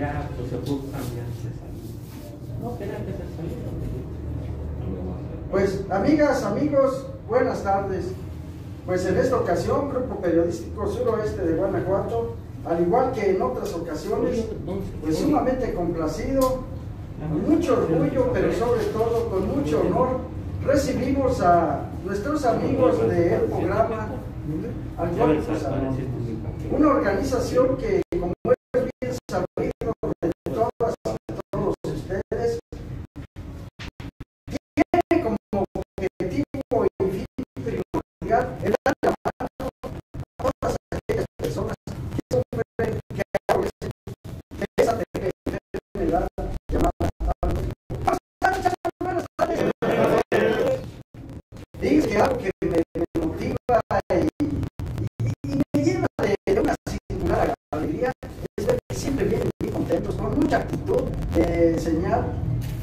ya, pues se pudo cambiar, se salió. No, espera que se salió. Pues, amigas, amigos, buenas tardes. Pues en esta ocasión, Grupo Periodístico Suroeste de Guanajuato, al igual que en otras ocasiones, pues sumamente complacido, con mucho orgullo, pero sobre todo con mucho honor, recibimos a nuestros amigos del programa Alcohólicos Anónimos, una organización que,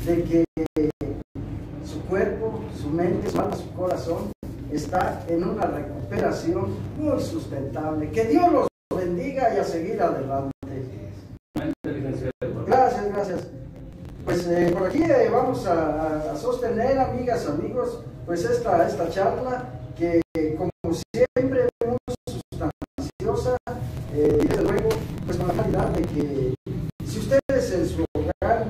de que su cuerpo, su mente, su alma, su corazón está en una recuperación muy sustentable. Que Dios los bendiga y a seguir adelante. Gracias, gracias. Pues eh, por aquí eh, vamos a, sostener, amigas, amigos, pues esta, esta charla que como siempre muy sustanciosa eh, y desde luego pues con la finalidad de que si ustedes en su hogar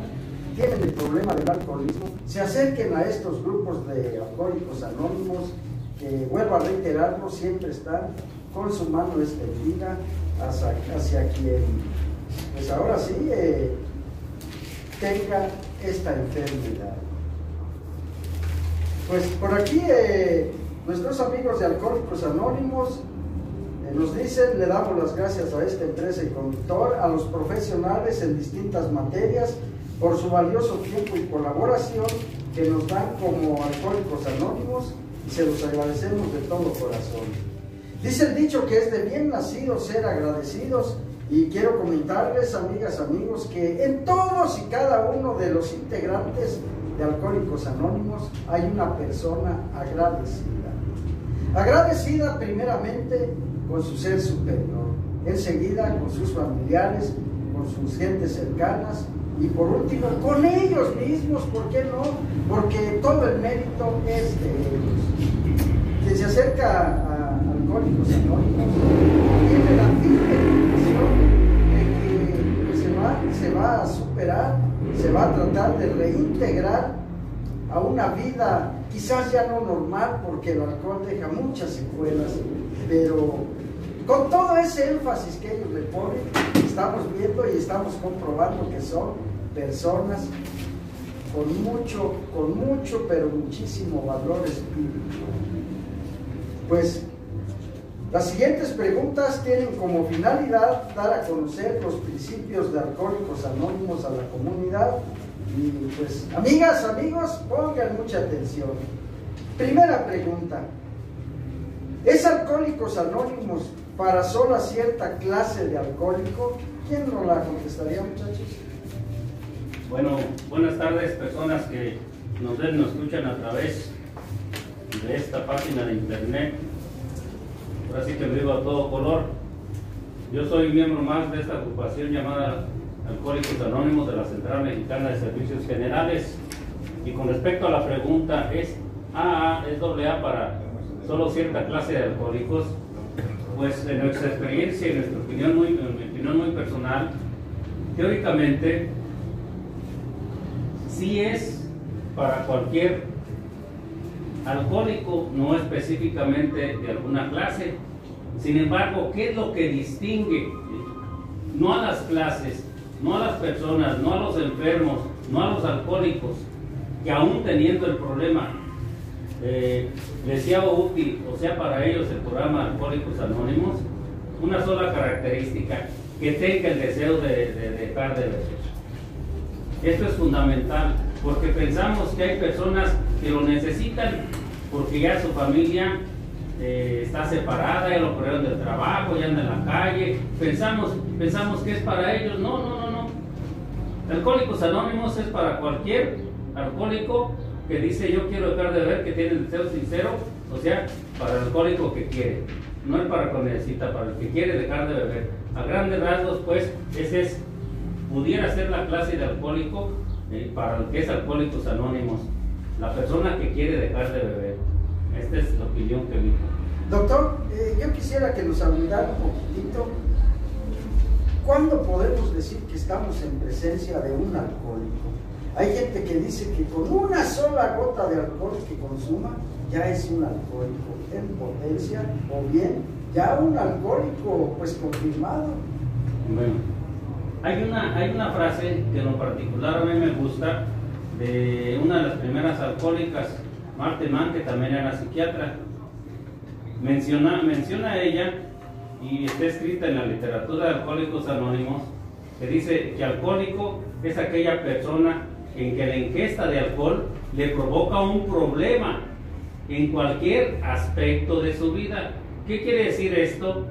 tienen el problema del alcoholismo, se acerquen a estos grupos de alcohólicos anónimos que vuelvo a reiterarlo, siempre están con su mano extendida hacia, hacia quien, pues ahora sí, eh, tenga esta enfermedad. Pues por aquí eh, nuestros amigos de Alcohólicos Anónimos eh, nos dicen, le damos las gracias a esta empresa y conductor, a los profesionales en distintas materias por su valioso tiempo y colaboración que nos dan como Alcohólicos Anónimos y se los agradecemos de todo corazón. Dice el dicho que es de bien nacido ser agradecidos y quiero comentarles, amigas, amigos, que en todos y cada uno de los integrantes de Alcohólicos Anónimos hay una persona agradecida. Agradecida primeramente con su ser superior, enseguida con sus familiares, con sus gentes cercanas y por último con ellos mismos, ¿por qué no? Porque todo el mérito es de ellos. Quien se acerca a, a Alcohólicos Anónimos tiene la firme convicción de que se va, se va a superar, se va a tratar de reintegrar a una vida quizás ya no normal porque el alcohol deja muchas secuelas, pero con todo ese énfasis que ellos le ponen, estamos viendo y estamos comprobando que son personas con mucho, con mucho, pero muchísimo valor espiritual. Pues las siguientes preguntas tienen como finalidad dar a conocer los principios de Alcohólicos Anónimos a la comunidad. Y pues, amigas, amigos, pongan mucha atención. Primera pregunta. ¿Es Alcohólicos Anónimos para sola cierta clase de alcohólico? ¿Quién nos la contestaría, muchachos? Bueno, buenas tardes, personas que nos ven, nos escuchan a través de esta página de internet. Ahora sí que vivo a todo color. Yo soy miembro más de esta agrupación llamada Alcohólicos Anónimos de la Central Mexicana de Servicios Generales. Y con respecto a la pregunta, ¿es AA, es AA para solo cierta clase de alcohólicos? Pues en nuestra experiencia y nuestra opinión muy, en mi opinión muy personal, teóricamente sí es para cualquier alcohólico, no específicamente de alguna clase. Sin embargo, ¿qué es lo que distingue? No a las clases, no a las personas, no a los enfermos, no a los alcohólicos, que aún teniendo el problema, eh, les sea útil, o sea, para ellos el programa Alcohólicos Anónimos, una sola característica, que tenga el deseo de, de dejar de beber. Esto es fundamental, porque pensamos que hay personas que lo necesitan porque ya su familia eh, está separada, ya lo corrieron del trabajo, ya anda en la calle. Pensamos, pensamos que es para ellos. No, no, no, no. Alcohólicos Anónimos es para cualquier alcohólico que dice yo quiero dejar de beber, que tiene el deseo sincero, o sea, para el alcohólico que quiere. No es para el que necesita, para el que quiere dejar de beber. A grandes rasgos, pues, ese es pudiera ser la clase de alcohólico eh, para lo que es Alcohólicos Anónimos, la persona que quiere dejar de beber. Esta es la opinión que vi. Doctor, eh, yo quisiera que nos abundara un poquitito. ¿Cuándo podemos decir que estamos en presencia de un alcohólico? Hay gente que dice que con una sola gota de alcohol que consuma ya es un alcohólico en potencia o bien ya un alcohólico pues confirmado. Bueno, hay una, hay una frase que en lo particular a mí me gusta de una de las primeras alcohólicas, Marte Mann, que también era psiquiatra. Menciona, menciona ella, y está escrita en la literatura de Alcohólicos Anónimos, que dice que alcohólico es aquella persona en que la ingesta de alcohol le provoca un problema en cualquier aspecto de su vida. ¿Qué quiere decir esto?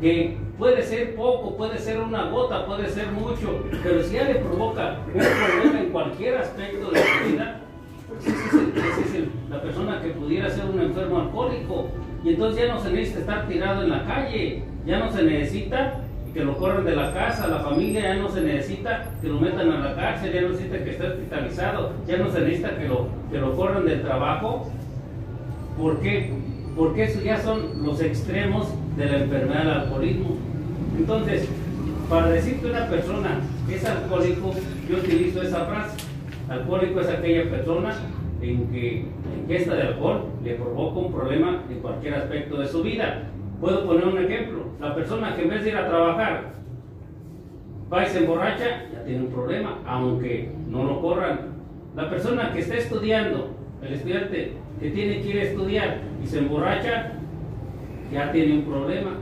Que puede ser poco, puede ser una gota, puede ser mucho, pero si ya le provoca un problema en cualquier aspecto de su vida, pues esa es, la persona que pudiera ser un enfermo alcohólico. Y entonces ya no se necesita estar tirado en la calle, ya no se necesita que lo corran de la casa, la familia ya no se necesita que lo metan a la cárcel, ya no necesita que esté hospitalizado, ya no se necesita que lo, que lo corran del trabajo. ¿Por qué? Porque eso ya son los extremos de la enfermedad del alcoholismo. Entonces, para decir que una persona es alcohólico, yo utilizo esa frase. Alcohólico es aquella persona en que la ingesta de alcohol le provoca un problema en cualquier aspecto de su vida. Puedo poner un ejemplo. La persona que en vez de ir a trabajar va y se emborracha, ya tiene un problema, aunque no lo corran. La persona que está estudiando, el estudiante que tiene que ir a estudiar y se emborracha, ya tiene un problema.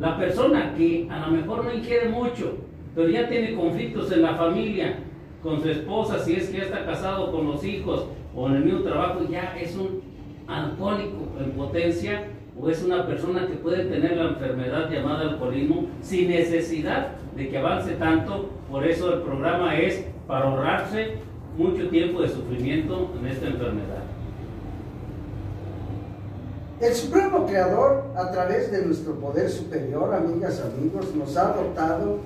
La persona que a lo mejor no ingiere mucho, pero ya tiene conflictos en la familia, con su esposa, si es que ya está casado con los hijos o en el mismo trabajo, ya es un alcohólico en potencia o es una persona que puede tener la enfermedad llamada alcoholismo sin necesidad de que avance tanto. Por eso el programa es para ahorrarse mucho tiempo de sufrimiento en esta enfermedad. El Supremo Creador, a través de nuestro poder superior, amigas, amigos, nos ha dotado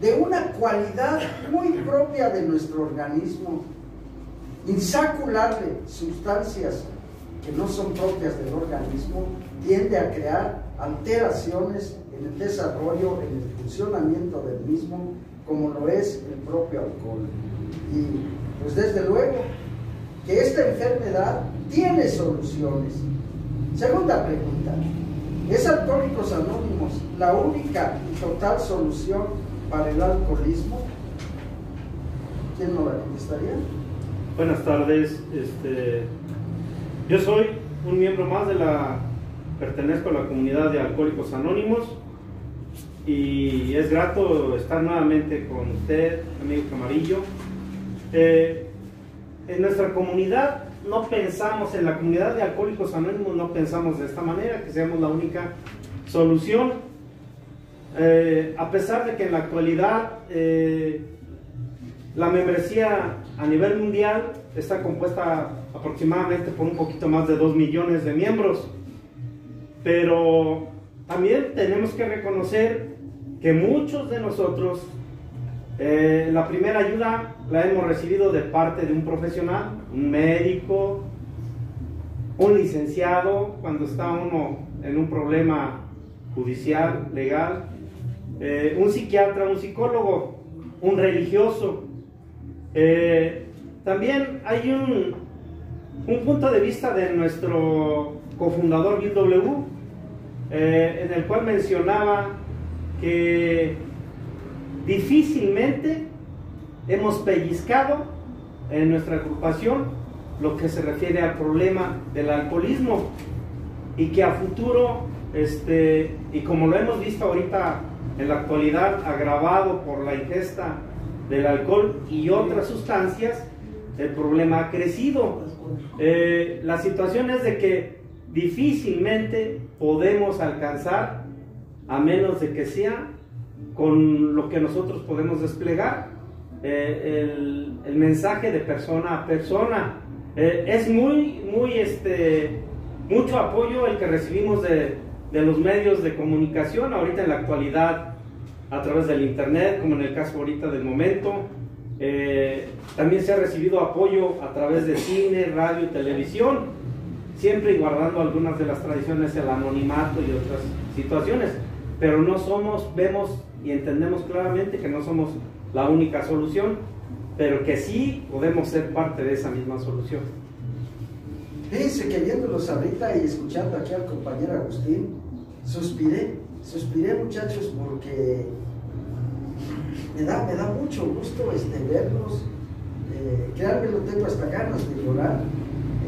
de una cualidad muy propia de nuestro organismo, insacularle sustancias que no son propias del organismo, tiende a crear alteraciones en el desarrollo, en el funcionamiento del mismo, como lo es el propio alcohol. Y pues desde luego que esta enfermedad tiene soluciones Segunda pregunta. ¿Es Alcohólicos Anónimos la única y total solución para el alcoholismo? ¿Quién no la contestaría? Buenas tardes. Este, yo soy un miembro más de la, pertenezco a la comunidad de Alcohólicos Anónimos y es grato estar nuevamente con usted, amigo Camarillo. Eh, en nuestra comunidad no pensamos, en la comunidad de alcohólicos anónimos no pensamos de esta manera, que seamos la única solución. Eh, a pesar de que en la actualidad eh, la membresía a nivel mundial está compuesta aproximadamente por un poquito más de 2 millones de miembros, pero también tenemos que reconocer que muchos de nosotros eh, la primera ayuda la hemos recibido de parte de un profesional, un médico, un licenciado, cuando está uno en un problema judicial, legal, eh, un psiquiatra, un psicólogo, un religioso. Eh, también hay un, un, punto de vista de nuestro cofundador Bill W, en el cual mencionaba que Difícilmente hemos pellizcado en nuestra agrupación lo que se refiere al problema del alcoholismo y que a futuro, este, y como lo hemos visto ahorita en la actualidad, agravado por la ingesta del alcohol y otras sustancias, el problema ha crecido. Eh, la situación es de que difícilmente podemos alcanzar, a menos de que sea con lo que nosotros podemos desplegar, eh, el, mensaje de persona a persona. Eh, es muy, muy, este, mucho apoyo el que recibimos de, los medios de comunicación ahorita en la actualidad. a través del internet, como en el caso ahorita del momento. Eh, también se ha recibido apoyo a través de cine, radio y televisión, siempre guardando algunas de las tradiciones, el anonimato y otras situaciones. Pero no somos, vemos y entendemos claramente que no somos la única solución, pero que sí podemos ser parte de esa misma solución. Fíjense que viéndolos ahorita y escuchando aquí al compañero Agustín, suspiré, suspiré muchachos porque me da, me da mucho gusto este, verlos. Eh, lo tengo hasta ganas de llorar.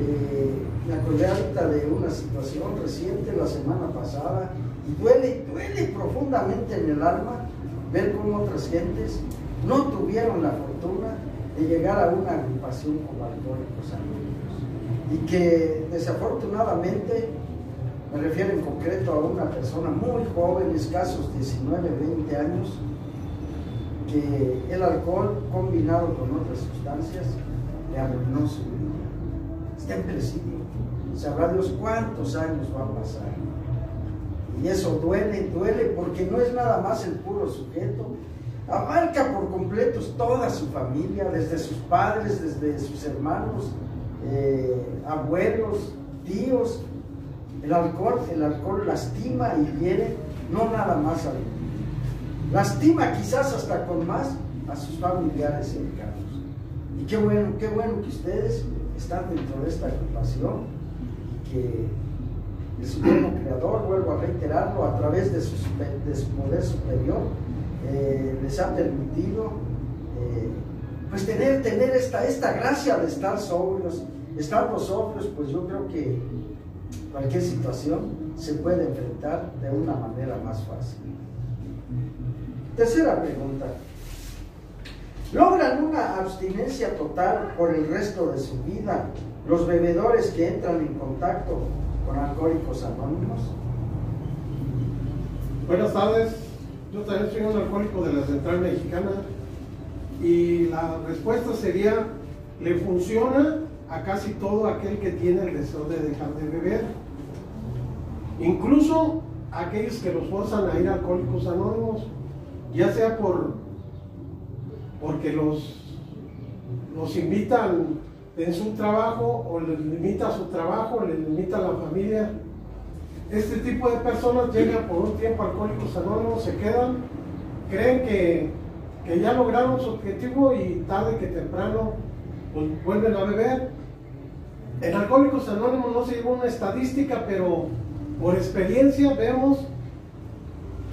Eh, me acordé ahorita de una situación reciente la semana pasada y duele, duele profundamente en el alma ver cómo otras gentes no tuvieron la fortuna de llegar a una agrupación como Alcohólicos Anónimos y que desafortunadamente me refiero en concreto a una persona muy joven, escasos 19, 20 años, el alcohol combinado con otras sustancias le arruinó su vida. Está en presidio. Sabrá Dios cuántos años va a pasar. Y eso duele, duele, porque no es nada más el puro sujeto. Abarca por completo toda su familia, desde sus padres, desde sus hermanos, eh, abuelos, tíos. El alcohol, el alcohol lastima y hiere no nada más al lastima quizás hasta con más a sus familiares cercanos. Y qué bueno, qué bueno que ustedes están dentro de esta agrupación y que el Supremo Creador, vuelvo a reiterarlo, a través de su, poder superior, eh, les ha permitido eh, pues tener, tener esta, esta gracia de estar sobrios. Estando sobrios, pues yo creo que cualquier situación se puede enfrentar de una manera más fácil. Tercera pregunta. ¿Logran una abstinencia total por el resto de su vida los bebedores que entran en contacto con alcohólicos anónimos? Buenas tardes, yo también soy un alcohólico de la Central Mexicana y la respuesta sería, le funciona a casi todo aquel que tiene el deseo de dejar de beber. Incluso aquellos que los forzan a ir alcohólicos anónimos ya sea por porque los, los invitan en su trabajo o les limita su trabajo, les limita la familia. Este tipo de personas llegan por un tiempo Alcohólicos Anónimos, se quedan, creen que, que ya lograron su objetivo y tarde que temprano pues, vuelven a beber. En Alcohólicos Anónimos no se lleva una estadística, pero por experiencia vemos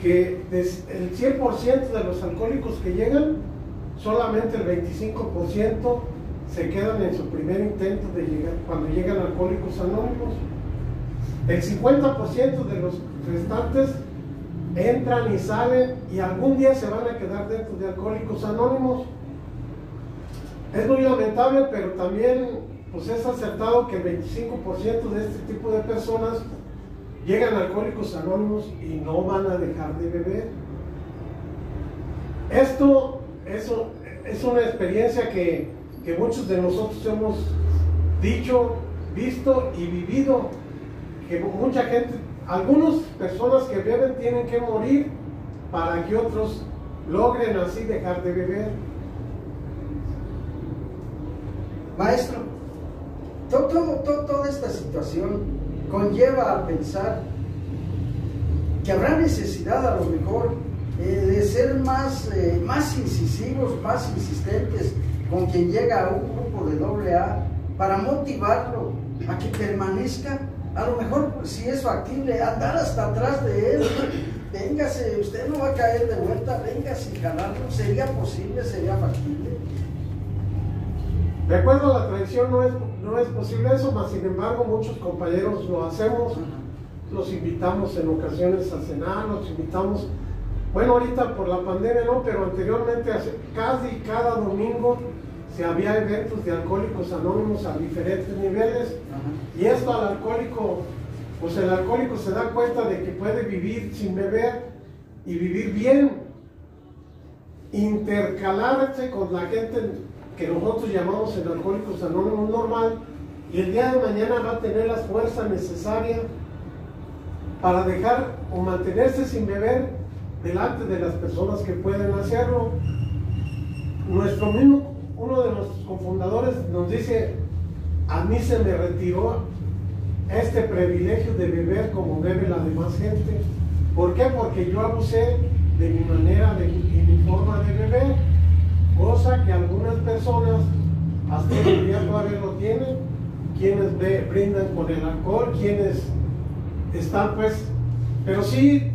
que el 100% de los alcohólicos que llegan, solamente el 25% se quedan en su primer intento de llegar, cuando llegan alcohólicos anónimos. El 50% de los restantes entran y salen y algún día se van a quedar dentro de alcohólicos anónimos. Es muy lamentable, pero también pues es acertado que el 25% de este tipo de personas Llegan alcohólicos anónimos y no van a dejar de beber. Esto, eso, es una experiencia que, que muchos de nosotros hemos dicho, visto y vivido. Que mucha gente, algunas personas que beben tienen que morir para que otros logren así dejar de beber. Maestro, toda esta situación conlleva a pensar que habrá necesidad a lo mejor eh, de ser más, eh, más incisivos, más insistentes con quien llega a un grupo de doble A para motivarlo a que permanezca. A lo mejor, si es factible, andar hasta atrás de él. Véngase, usted no va a caer de vuelta, véngase y jalarlo. ¿Sería posible? ¿Sería factible? De acuerdo la tradición no es, no es posible eso, mas sin embargo muchos compañeros lo hacemos, los invitamos en ocasiones a cenar, los invitamos, bueno ahorita por la pandemia no, pero anteriormente casi cada domingo se había eventos de alcohólicos anónimos a diferentes niveles y esto al alcohólico, pues el alcohólico se da cuenta de que puede vivir sin beber y vivir bien, intercalarse con la gente que nosotros llamamos en Alcohólicos Anónimos normal, y el día de mañana va a tener la fuerza necesaria para dejar o mantenerse sin beber delante de las personas que pueden hacerlo. Nuestro mismo, uno de nuestros cofundadores nos dice, a mí se me retiró este privilegio de beber como bebe la demás gente. ¿Por qué? Porque yo abusé de mi manera de, y mi forma de beber, cosa que algunas personas hasta el día todavía lo tienen, quienes brindan con el alcohol, quienes están pues, pero sí,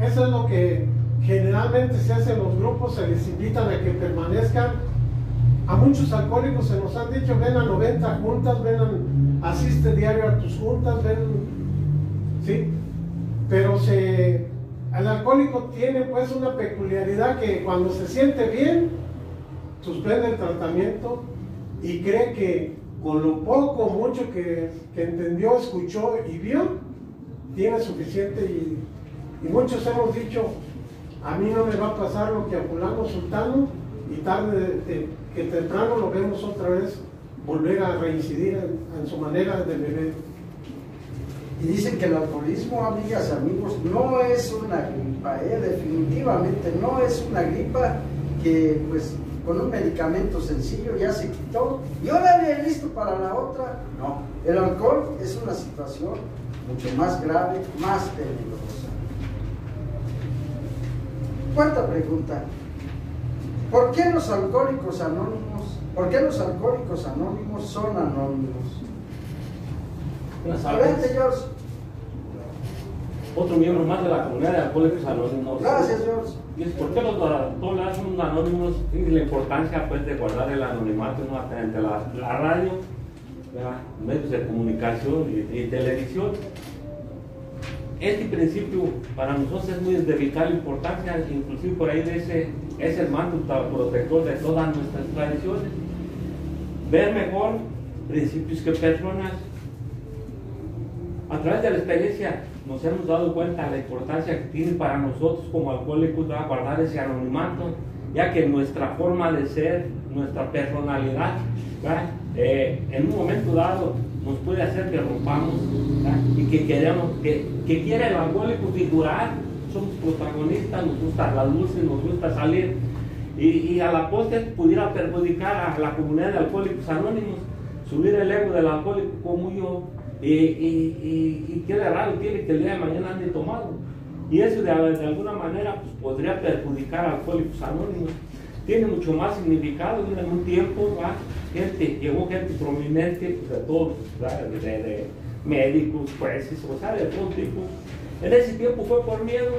eso es lo que generalmente se hace en los grupos, se les invitan a que permanezcan. A muchos alcohólicos se nos han dicho, ven a 90 juntas, ven, asiste diario a tus juntas, ven, ¿sí? Pero se, el alcohólico tiene pues una peculiaridad que cuando se siente bien, suspende el tratamiento y cree que con lo poco, mucho que, entendió, escuchó y vio, tiene suficiente y, muchos hemos dicho, a mí no me va a pasar lo que a fulano sultano y tarde que temprano lo vemos otra vez volver a reincidir en, su manera de beber. Y dicen que el alcoholismo, amigas, amigos, no es una gripa, ¿eh? definitivamente no es una gripa que pues con un medicamento sencillo ya se quitó y ahora había listo para la otra. No, el alcohol es una situación mucho más grave, más peligrosa. Cuarta pregunta. ¿Por qué los alcohólicos anónimos, por qué los alcohólicos anónimos son anónimos? Adelante, George. Otro miembro más de la comunidad de alcohólicos anónimos. Gracias, George. ¿Por qué los son anónimos? Y la importancia pues, de guardar el anonimato ¿no? entre la, la radio, medios de comunicación y, televisión. Este principio para nosotros es muy de vital importancia, inclusive por ahí de ese, es el manto protector de todas nuestras tradiciones. Ver mejor principios que personas. A través de la experiencia nos hemos dado cuenta de la importancia que tiene para nosotros como alcohólicos guardar ese anonimato, ya que nuestra forma de ser, nuestra personalidad, eh, en un momento dado nos puede hacer que rompamos y que queremos, que, que quiere el alcohólico figurar, somos protagonistas, nos gusta la luz, nos gusta salir. Y, y a la postre pudiera perjudicar a la comunidad de alcohólicos anónimos, subir el ego del alcohólico como yo y, y, y, qué raro tiene que el día de mañana ande tomado. Y eso de, de alguna manera pues, podría perjudicar a alcohólicos anónimos. Tiene mucho más significado. En un tiempo, gente, llegó gente prominente pues, de todos, de, médicos, jueces, o sea, de todo tipo. En ese tiempo fue por miedo,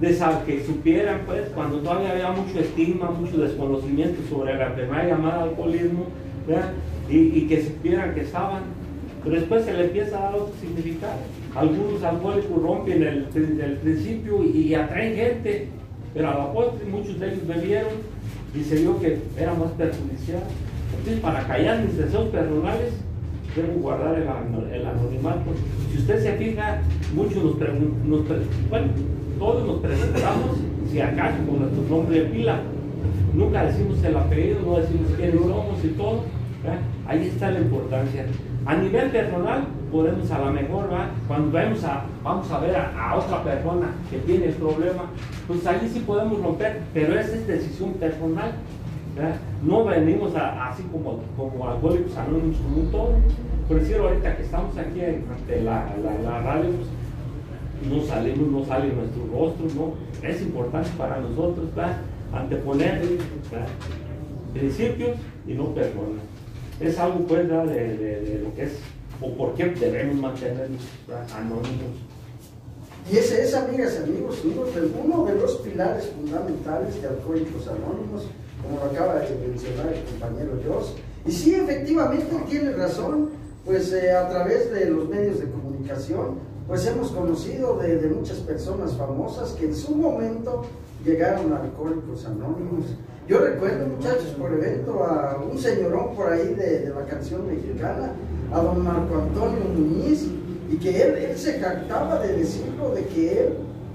de que supieran, pues, cuando todavía había mucho estigma, mucho desconocimiento sobre la enfermedad llamada alcoholismo, y, y, que supieran que estaban pero después se le empieza a dar otro significado. Algunos alcohólicos rompen el, el principio y, atraen gente, pero a la postre muchos de ellos bebieron y se vio que era más perjudicial. Entonces, para callar mis deseos personales, debo guardar el, anonimato. Si usted se fija, muchos nos preguntan, bueno, todos nos presentamos, si acaso, con nuestro nombre de pila. Nunca decimos el apellido, no decimos quiénes somos y todo. Ahí está la importancia. A nivel personal, podemos a lo mejor, cuando vamos a, vamos a ver a, otra persona que tiene el problema, pues ahí sí podemos romper, pero esa es decisión personal. No venimos así como, como alcohólicos anónimos como un todo. Por decir ahorita que estamos aquí ante la, la, radio, pues no salimos, no sale nuestro rostro, ¿no? Es importante para nosotros, anteponer principios y no personas es algo pues de, de, lo que es o por qué debemos mantenernos anónimos. Y ese es, amigas y amigos, uno de los pilares fundamentales de Alcohólicos Anónimos, como lo acaba de mencionar el compañero Joss. Y sí, efectivamente, tiene razón, pues eh, a través de los medios de comunicación, pues hemos conocido de, de muchas personas famosas que en su momento llegaron a Alcohólicos Anónimos yo recuerdo, muchachos, por evento, a un señorón por ahí de, la canción mexicana, a don Marco Antonio Muñiz, y que él, él se jactaba de decirlo, de que él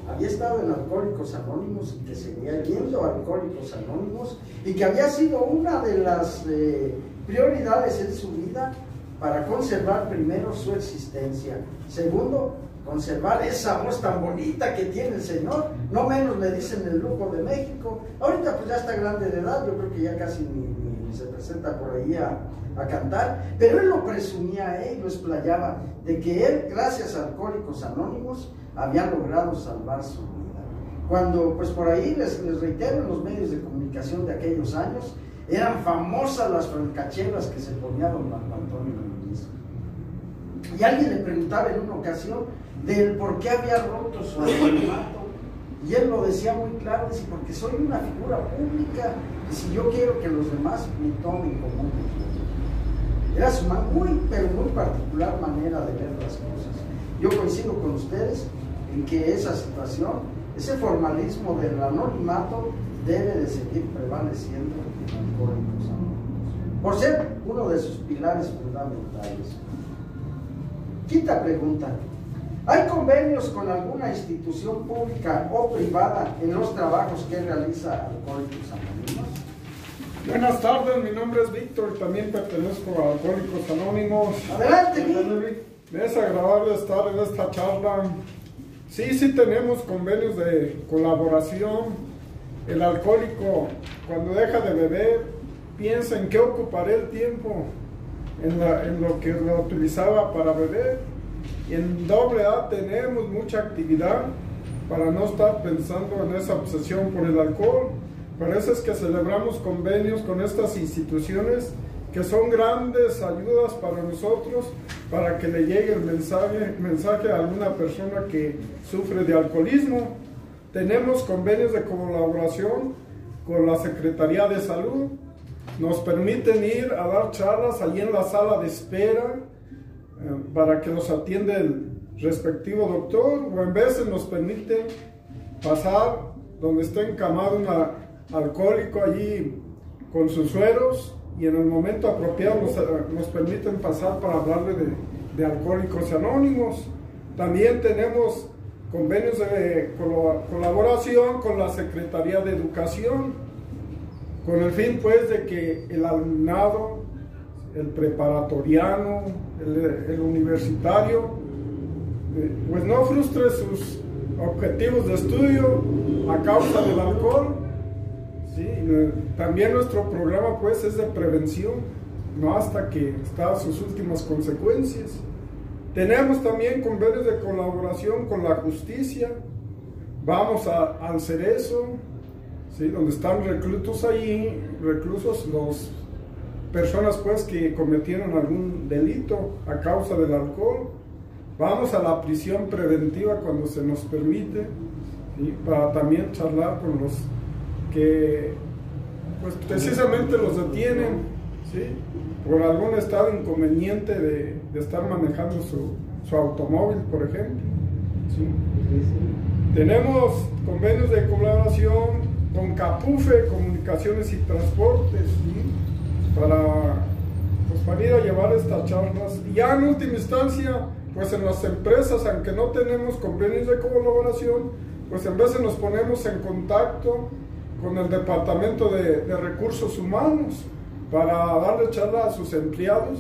había estado en Alcohólicos Anónimos y que seguía yendo a Alcohólicos Anónimos, y que había sido una de las eh, prioridades en su vida para conservar primero su existencia. Segundo, conservar esa voz tan bonita que tiene el Señor no menos le dicen el lujo de México. Ahorita pues ya está grande de edad, yo creo que ya casi ni, se presenta por ahí a, a cantar, pero él lo presumía, él lo explayaba, de que él, gracias a Alcohólicos Anónimos, había logrado salvar su vida. Cuando, pues por ahí, les, reitero, en los medios de comunicación de aquellos años, eran famosas las francachelas que se ponía don Marco Antonio Núñez. Y alguien le preguntaba en una ocasión del por qué había roto su anonimato. Y él lo decía muy claro, dice, porque soy una figura pública y si yo quiero que los demás me tomen como un. Era su muy, pero muy particular manera de ver las cosas. Yo coincido con ustedes en que esa situación, ese formalismo del anonimato debe de seguir prevaleciendo en Alcohólicos Anónimos, por ser uno de sus pilares fundamentales. Quinta pregunta. ¿Hay convenios con alguna institución pública o privada en los trabajos que realiza Alcohólicos Anónimos? Buenas tardes, mi nombre es Víctor y también pertenezco a Alcohólicos Anónimos. Adelante, Vic. Me es agradable estar en esta charla. Sí, sí tenemos convenios de colaboración. El alcohólico, cuando deja de beber, piensa en qué ocuparé el tiempo en, la- en lo que lo utilizaba para beber. Y en doble A tenemos mucha actividad para no estar pensando en esa obsesión por el alcohol. Por eso es que celebramos convenios con estas instituciones que son grandes ayudas para nosotros, para que le llegue el mensaje, mensaje a alguna persona que sufre de alcoholismo. Tenemos convenios de colaboración con la Secretaría de Salud. Nos permiten ir a dar charlas allí en la sala de espera para que nos atienda el respectivo doctor o en veces nos permiten pasar donde está encamado un alcohólico allí con sus sueros y en el momento apropiado nos, nos permiten pasar para hablarle de, de alcohólicos anónimos. También tenemos convenios de colaboración con la Secretaría de Educación, con el fin pues de que el alumnado, el preparatoriano, el, el universitario, eh, pues no frustre sus objetivos de estudio a causa del alcohol. Sí, eh, también nuestro programa pues es de prevención, no hasta que está a sus últimas consecuencias. Tenemos también convenios de colaboración con la justicia. Vamos a- al Cerezo, ¿sí? donde están reclusos ahí, reclusos los personas pues que cometieron algún delito a causa del alcohol. Vamos a la prisión preventiva cuando se nos permite, ¿sí? para también charlar con los que pues precisamente los detienen, por algún estado inconveniente de, de estar manejando su, su automóvil, por ejemplo. Tenemos convenios de colaboración con Capufe, Comunicaciones y Transportes. Para, pues, para ir a llevar estas charlas. Y ya en última instancia, pues en las empresas, aunque no tenemos convenios de colaboración, pues en veces nos ponemos en contacto con el Departamento de, Recursos Humanos para darle charla a sus empleados,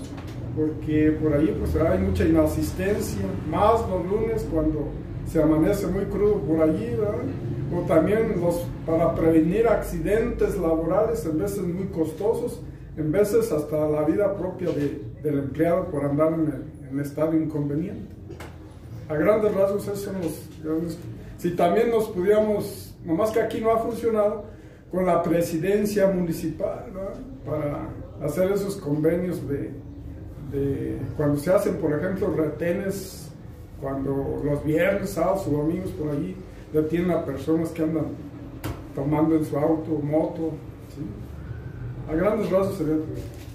porque por ahí pues hay mucha inasistencia, más los lunes cuando se amanece muy crudo por allí, ¿verdad? o también los, para prevenir accidentes laborales, en veces muy costosos, en veces hasta la vida propia de- del empleado por andar en, el- estado inconveniente. A grandes rasgos esos son los grandes... Si también nos pudiéramos, nomás que aquí no ha funcionado, con la presidencia municipal, ¿verdad? para hacer esos convenios de, de cuando se hacen, por ejemplo, retenes, cuando los viernes, sábados o domingos por allí detienen a personas que andan tomando en su auto, moto, ¿sí? A grandes rasgos sería.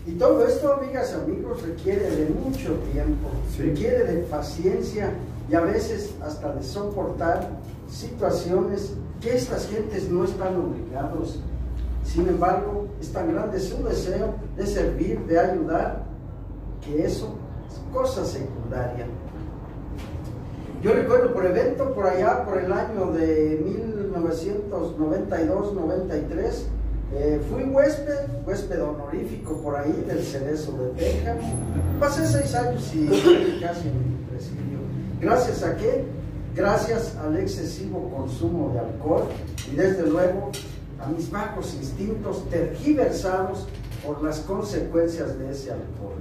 Y todo esto, amigas y amigos, requiere de mucho tiempo, Sí. requiere de paciencia y a veces hasta de soportar situaciones que estas gentes no están obligados. Sin embargo, es tan grande su deseo de servir, de ayudar, que eso es cosa secundaria. Yo recuerdo por evento por allá, por el año de 1992-93, eh, fui huésped, huésped honorífico por ahí del Cerezo de Texas. Pasé seis años y casi el presidio. Gracias a que gracias al excesivo consumo de alcohol y desde luego a mis bajos instintos tergiversados por las consecuencias de ese alcohol.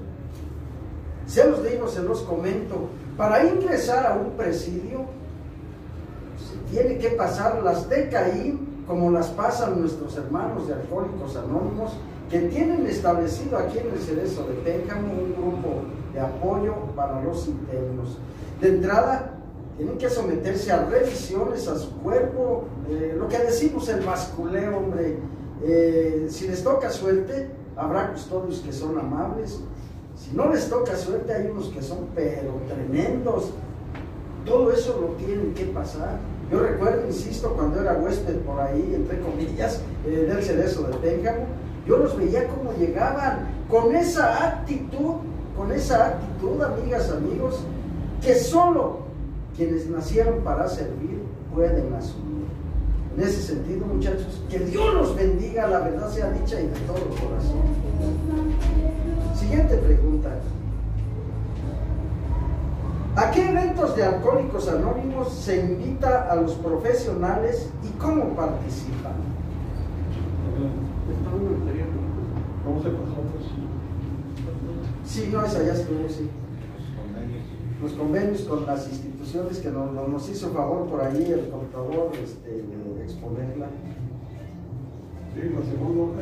Se los digo, se los comento, para ingresar a un presidio se tiene que pasar las de como las pasan nuestros hermanos de Alcohólicos Anónimos que tienen establecido aquí en el Cerezo de Pénjamo un grupo de apoyo para los internos. De entrada, tienen que someterse a revisiones a su cuerpo, eh, lo que decimos el masculeo, hombre. Eh, si les toca suerte, habrá custodios que son amables. Si no les toca suerte, hay unos que son pero tremendos. Todo eso lo tienen que pasar. Yo recuerdo, insisto, cuando huésped por ahí, entre comillas, eh, del cerezo de Pénjamo, yo los veía como llegaban con esa actitud, con esa actitud, amigas, amigos, que solo quienes nacieron para servir pueden asumir. En ese sentido, muchachos, que Dios los bendiga, la verdad sea dicha y de todo corazón. Siguiente pregunta. ¿A qué eventos de Alcohólicos Anónimos se invita a los profesionales y cómo participan? ¿Cómo se pasó? Sí, no, esa ya estuvo, sí. Los convenios con las instituciones que nos, nos hizo favor por ahí el contador este, de exponerla. Sí, la segunda hoja.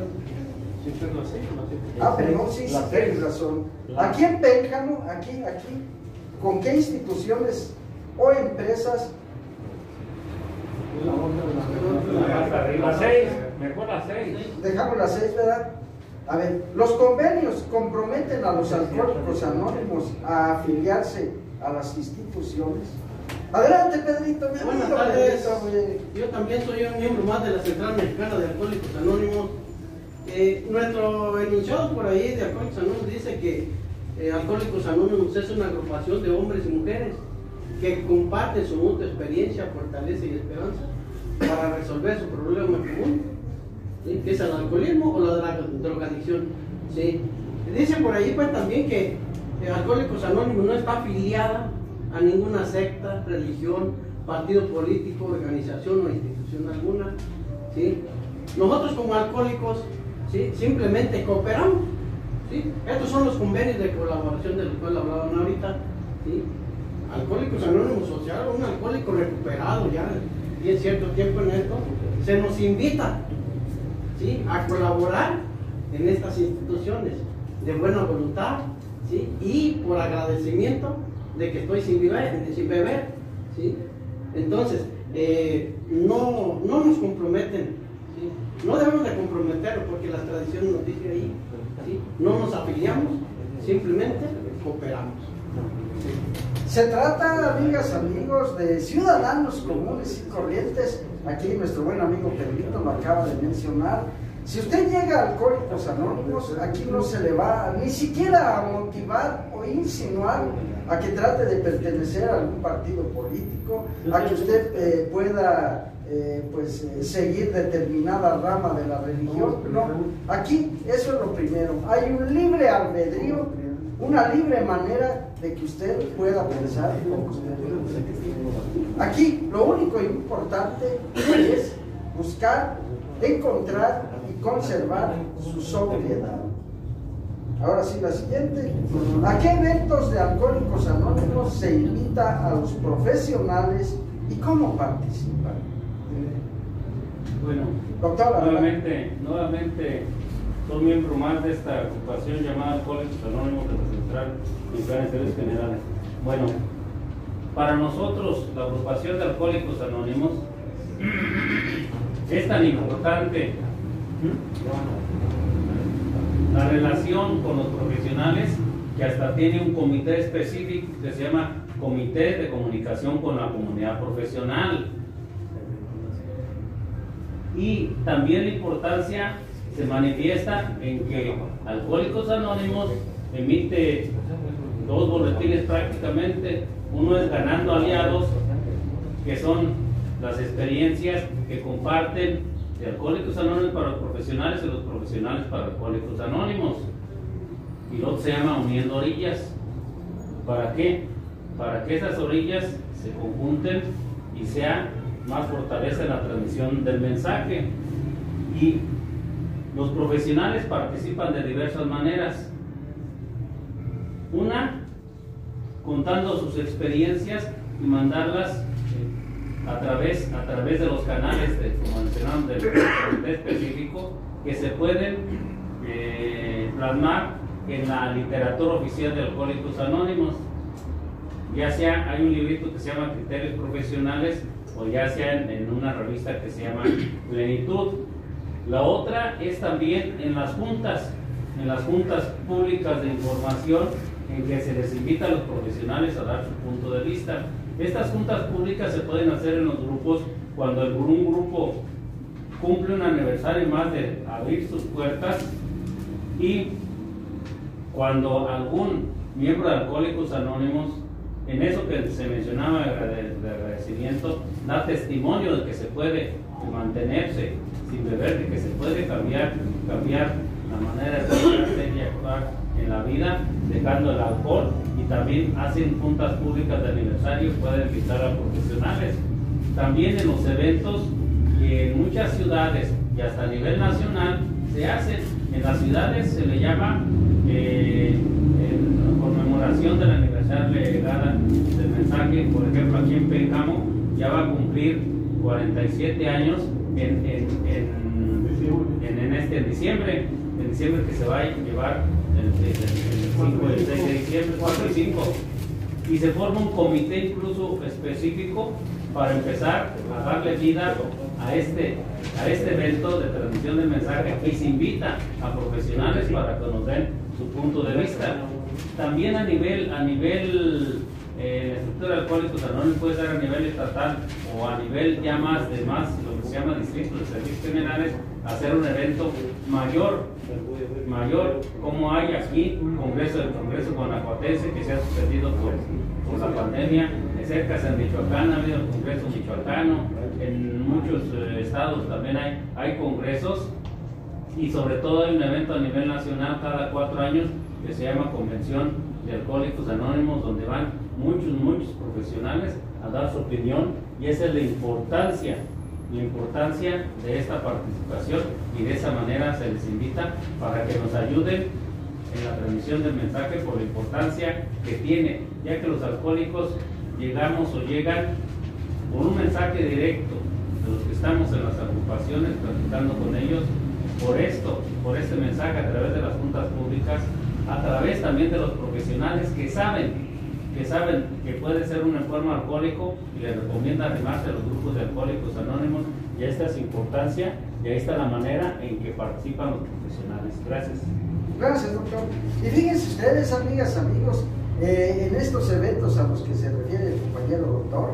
Ah, pero no, sí, sí, La tienes razón. La- Aquí en Pénjamo, aquí, aquí, ¿con qué instituciones o empresas? La hoja de la Hasta arriba, seis, mejor las seis. Dejamos las seis, ¿verdad? A ver, los convenios comprometen a los alcohólicos anónimos a afiliarse a las instituciones. Adelante, Pedrito, mi Buenas tardes. Pedrito. Yo también soy un miembro más de la Central Mexicana de Alcohólicos Anónimos. Eh, nuestro enunciado por ahí de Alcohólicos Anónimos dice que eh, Alcohólicos Anónimos es una agrupación de hombres y mujeres que comparten su mutua experiencia, fortaleza y esperanza para resolver su problema común, ¿sí? que es el alcoholismo o la drogadicción. ¿sí? Dice por ahí pues también que eh, Alcohólicos Anónimos no está afiliada a ninguna secta, religión, partido político, organización o institución alguna. ¿sí? Nosotros como alcohólicos ¿sí? simplemente cooperamos. Estos son los convenios de colaboración de los cuales hablaban ahorita. ¿sí? Alcohólicos Anónimos Social, un alcohólico recuperado ya tiene cierto tiempo en esto, se nos invita a colaborar en estas instituciones de buena voluntad y por agradecimiento de que estoy sin beber. Sin beber. Entonces, eh, no, no nos comprometen, no debemos de comprometernos porque las tradiciones nos dicen ahí, no nos afiliamos, simplemente cooperamos. Se trata, amigas, amigos, de ciudadanos comunes y corrientes. Aquí nuestro buen amigo Pedrito lo acaba de mencionar. Si usted llega a Alcohólicos Anónimos, aquí no se le va ni siquiera a motivar o insinuar a que trate de pertenecer a algún partido político, a que usted eh, pueda eh, pues, eh, seguir determinada rama de la religión. No, aquí eso es lo primero. Hay un libre albedrío, una libre manera de que usted pueda pensar como usted Aquí lo único importante es buscar, encontrar y conservar su sobriedad. Ahora sí, la siguiente. ¿A qué eventos de Alcohólicos Anónimos se invita a los profesionales y cómo participan? Bueno, Doctora, nuevamente, nuevamente soy miembro más de esta agrupación llamada Alcohólicos Anónimos de la Central de Servicios Generales. Bueno, para nosotros la agrupación de Alcohólicos Anónimos es tan importante la relación con los profesionales que hasta tiene un comité específico que se llama Comité de Comunicación con la Comunidad Profesional. Y también la importancia se manifiesta en que Alcohólicos Anónimos emite dos boletines prácticamente. Uno es Ganando Aliados, que son las experiencias que comparten de Alcohólicos Anónimos para los profesionales y los profesionales para Alcohólicos Anónimos. Y el otro se llama Uniendo Orillas. ¿Para qué? Para que esas orillas se conjunten y sea más fortaleza en la transmisión del mensaje. Y los profesionales participan de diversas maneras. Una, contando sus experiencias y mandarlas eh, a través, a través de los canales, de, como mencionamos, del comité específico, que se pueden eh, plasmar en la literatura oficial de Alcohólicos Anónimos. Ya sea, hay un librito que se llama Criterios Profesionales, o ya sea en, una revista que se llama Plenitud. La otra es también en las juntas, en las juntas públicas de información en que se les invita a los profesionales a dar su punto de vista. Estas juntas públicas se pueden hacer en los grupos cuando un grupo cumple un aniversario más de abrir sus puertas y cuando algún miembro de Alcohólicos Anónimos, en eso que se mencionaba de agrade- de agradecimiento, da testimonio de que se puede mantenerse sin beber, de que se puede cambiar, cambiar la manera de y actuar en la vida, dejando el alcohol y también hacen juntas públicas de aniversario, pueden invitar a profesionales. También en los eventos que en muchas ciudades y hasta a nivel nacional se hacen. En las ciudades se le llama eh, en conmemoración del aniversario de llegada del mensaje. Por ejemplo, aquí en Pénjamo ya va a cumplir 47 años en, en, en, en- este diciembre. En diciembre que se va a llevar el, el- el 5 y el 6 de diciembre, 4 y 5 y se forma un comité incluso específico para empezar a darle vida a este, a este evento de transmisión del mensaje y se invita a profesionales para que nos den su punto de vista. También a nivel, a nivel eh, estructura de alcohólicos anónimos puede ser a nivel estatal o a nivel ya más de más, lo que se llama distritos de servicios generales, hacer un evento mayor mayor, como hay aquí congreso del Congreso Guanajuatense que se ha suspendido por, por la pandemia, cerca en Michoacán ha habido el Congreso Michoacano, en muchos eh, estados también hay, hay congresos. Y sobre todo hay un evento a nivel nacional cada cuatro años que se llama Convención de Alcohólicos Anónimos, donde van muchos, muchos profesionales a dar su opinión y esa es la importancia la importancia de esta participación y de esa manera se les invita para que nos ayuden en la transmisión del mensaje por la importancia que tiene, ya que los alcohólicos llegamos o llegan por un mensaje directo de los que estamos en las agrupaciones platicando con ellos, por esto, por este mensaje a través de las juntas públicas, a través también de los profesionales que saben que saben que puede ser un enfermo alcohólico y les recomienda arrimarse a los grupos de alcohólicos anónimos y esta es su importancia y ahí está la manera en que participan los profesionales. Gracias. Gracias, doctor. Y fíjense ustedes, amigas, amigos, eh, en estos eventos a los que se refiere el compañero doctor,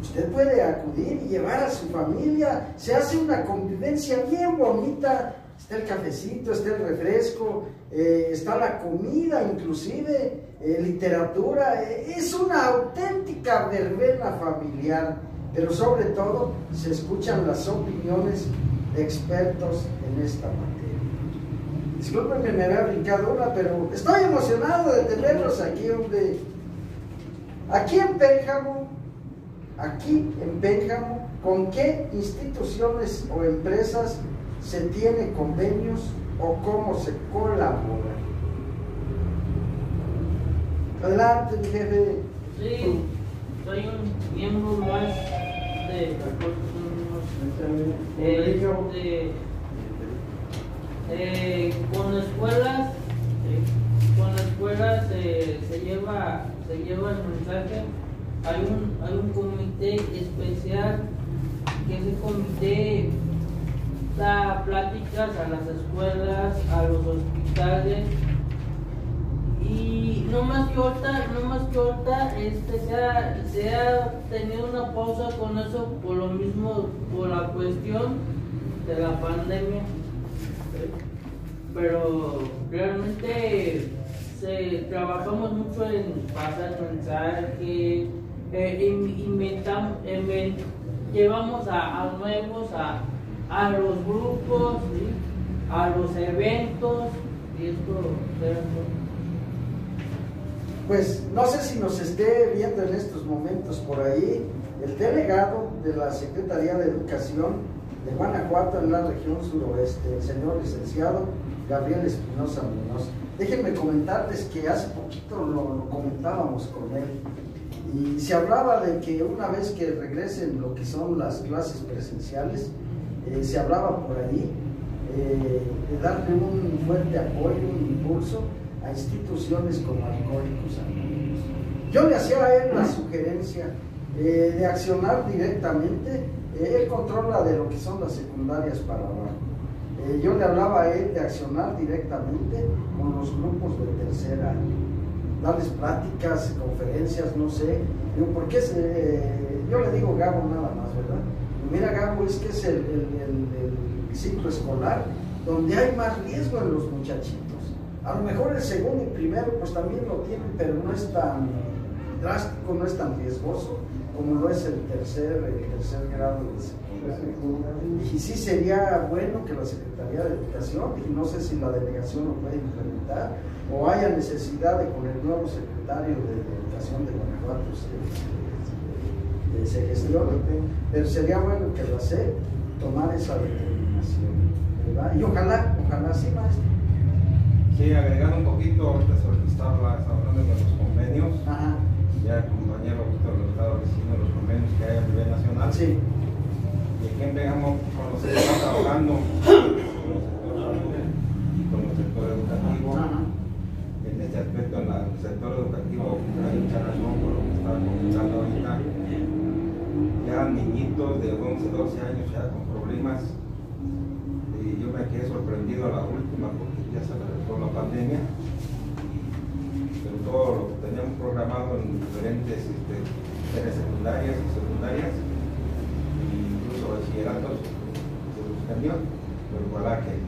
usted puede acudir y llevar a su familia, se hace una convivencia bien bonita, está el cafecito, está el refresco, eh, está la comida inclusive, eh, literatura, eh, es una auténtica verbena familiar, pero sobre todo se escucan las opiniones de expertos en esta materia. Discúlpenme, me había brincado una, pero estoy emocionado de tenerlos aquí, hombre. Aquí en Pénjamo, aquí en Pénjamo, ¿con qué instituciones o empresas se tiene convenios o cómo se colabora? Adelante, mi jefe. Sí, soy un miembro más de este, eh, con escuelas, eh, con escuelas eh, se lleva se lleva el mensaje. Hay un hay un comité especial que ese comité da pláticas a las escuelas, a los hospitales y no más que ahorita, no más que ahorita, este, se, ha, tenido una pausa con eso por lo mismo, por la cuestión de la pandemia. Pero realmente se, trabajamos mucho en pasar mensaje, eh, in- inventamos, inven- llevamos a, a nuevos a, a los grupos, a los eventos, y esto, esto. Pues no sé si nos esté viendo en estos momentos por ahí el delegado de la Secretaría de Educación de Guanajuato en la región suroeste, el señor licenciado Gabriel Espinosa Muñoz. Déjenme comentarles que hace poquito lo, comentábamos con él y se hablaba de que una vez que regresen lo que son las clases presenciales, eh, se hablaba por ahí eh, de darle un fuerte apoyo, un impulso a instituciones como Alcohólicos Anónimos. Yo le hacía a él la sugerencia eh, de accionar directamente él controla de lo que son las secundarias para abajo. Eh, yo le hablaba a él de accionar directamente con los grupos de tercer año, darles pláticas, conferencias, no sé. Digo, ¿por qué yo le digo Gabo nada más, ¿verdad? mira, Gabo, es que es el, el ciclo escolar donde hay más riesgo en los muchachitos. A lo mejor el segundo y primero pues también lo tienen, pero no es tan drástico, no es tan riesgoso como lo es el tercer, el tercer grado de secundaria. Y sí sería bueno que la Secretaría de Educación, y no sé si la delegación lo puede implementar, o haya necesidad de con el nuevo secretario de, Educación de Guanajuato se, se gestione, pero sería bueno que la SED tomara esa determinación. ¿verdad? Y ojalá, ojalá sí, maestro. Sí, agregando un poquito, ahorita sobre está hablando de los convenios. Ajá ya el compañero Víctor lo estaba diciendo los convenios que hay a nivel nacional. Sí. Y aquí empezamos cuando se está trabajando y con el sector educativo. En este aspecto, en el sector educativo, hay mucha razón por lo que estaba comentando ahorita. Ya niñitos de 11, 12 años ya con problemas. Y yo me quedé sorprendido a la última porque ya se regresó la pandemia todo lo que teníamos programado en diferentes este, secundarias y secundarias, incluso bachilleratos, se cambió, pero ojalá que.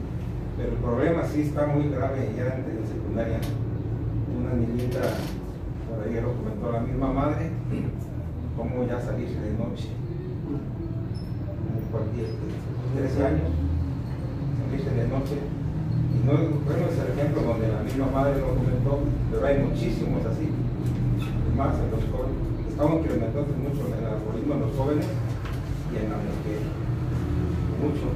Pero el problema sí está muy grave ya en secundaria. Una niñita, por ahí lo comentó la misma madre, cómo ya salirse de noche. Cualquier, 13 años, salirse de noche y no, bueno, es el ejemplo donde la misma madre lo comentó, pero hay muchísimos así. Más en los jóvenes. Estamos incrementando mucho en el algoritmo en los jóvenes y en la mujer. Mucho.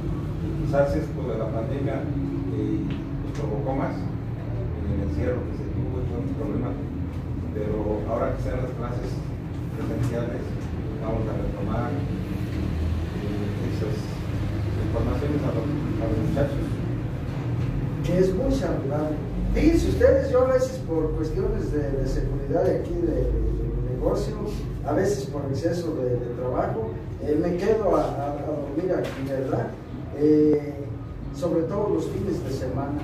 quizás esto de la pandemia eh, provocó más en el encierro que se tuvo y todo el problema. Pero ahora que sean las clases presenciales, vamos a retomar eh, esas informaciones a los muchachos que es muy saludable. Fíjense ustedes, yo a veces por cuestiones de, seguridad de aquí, de, negocio, a veces por exceso de, trabajo, eh, me quedo a, dormir aquí, ¿verdad? Eh, sobre todo los fines de semana.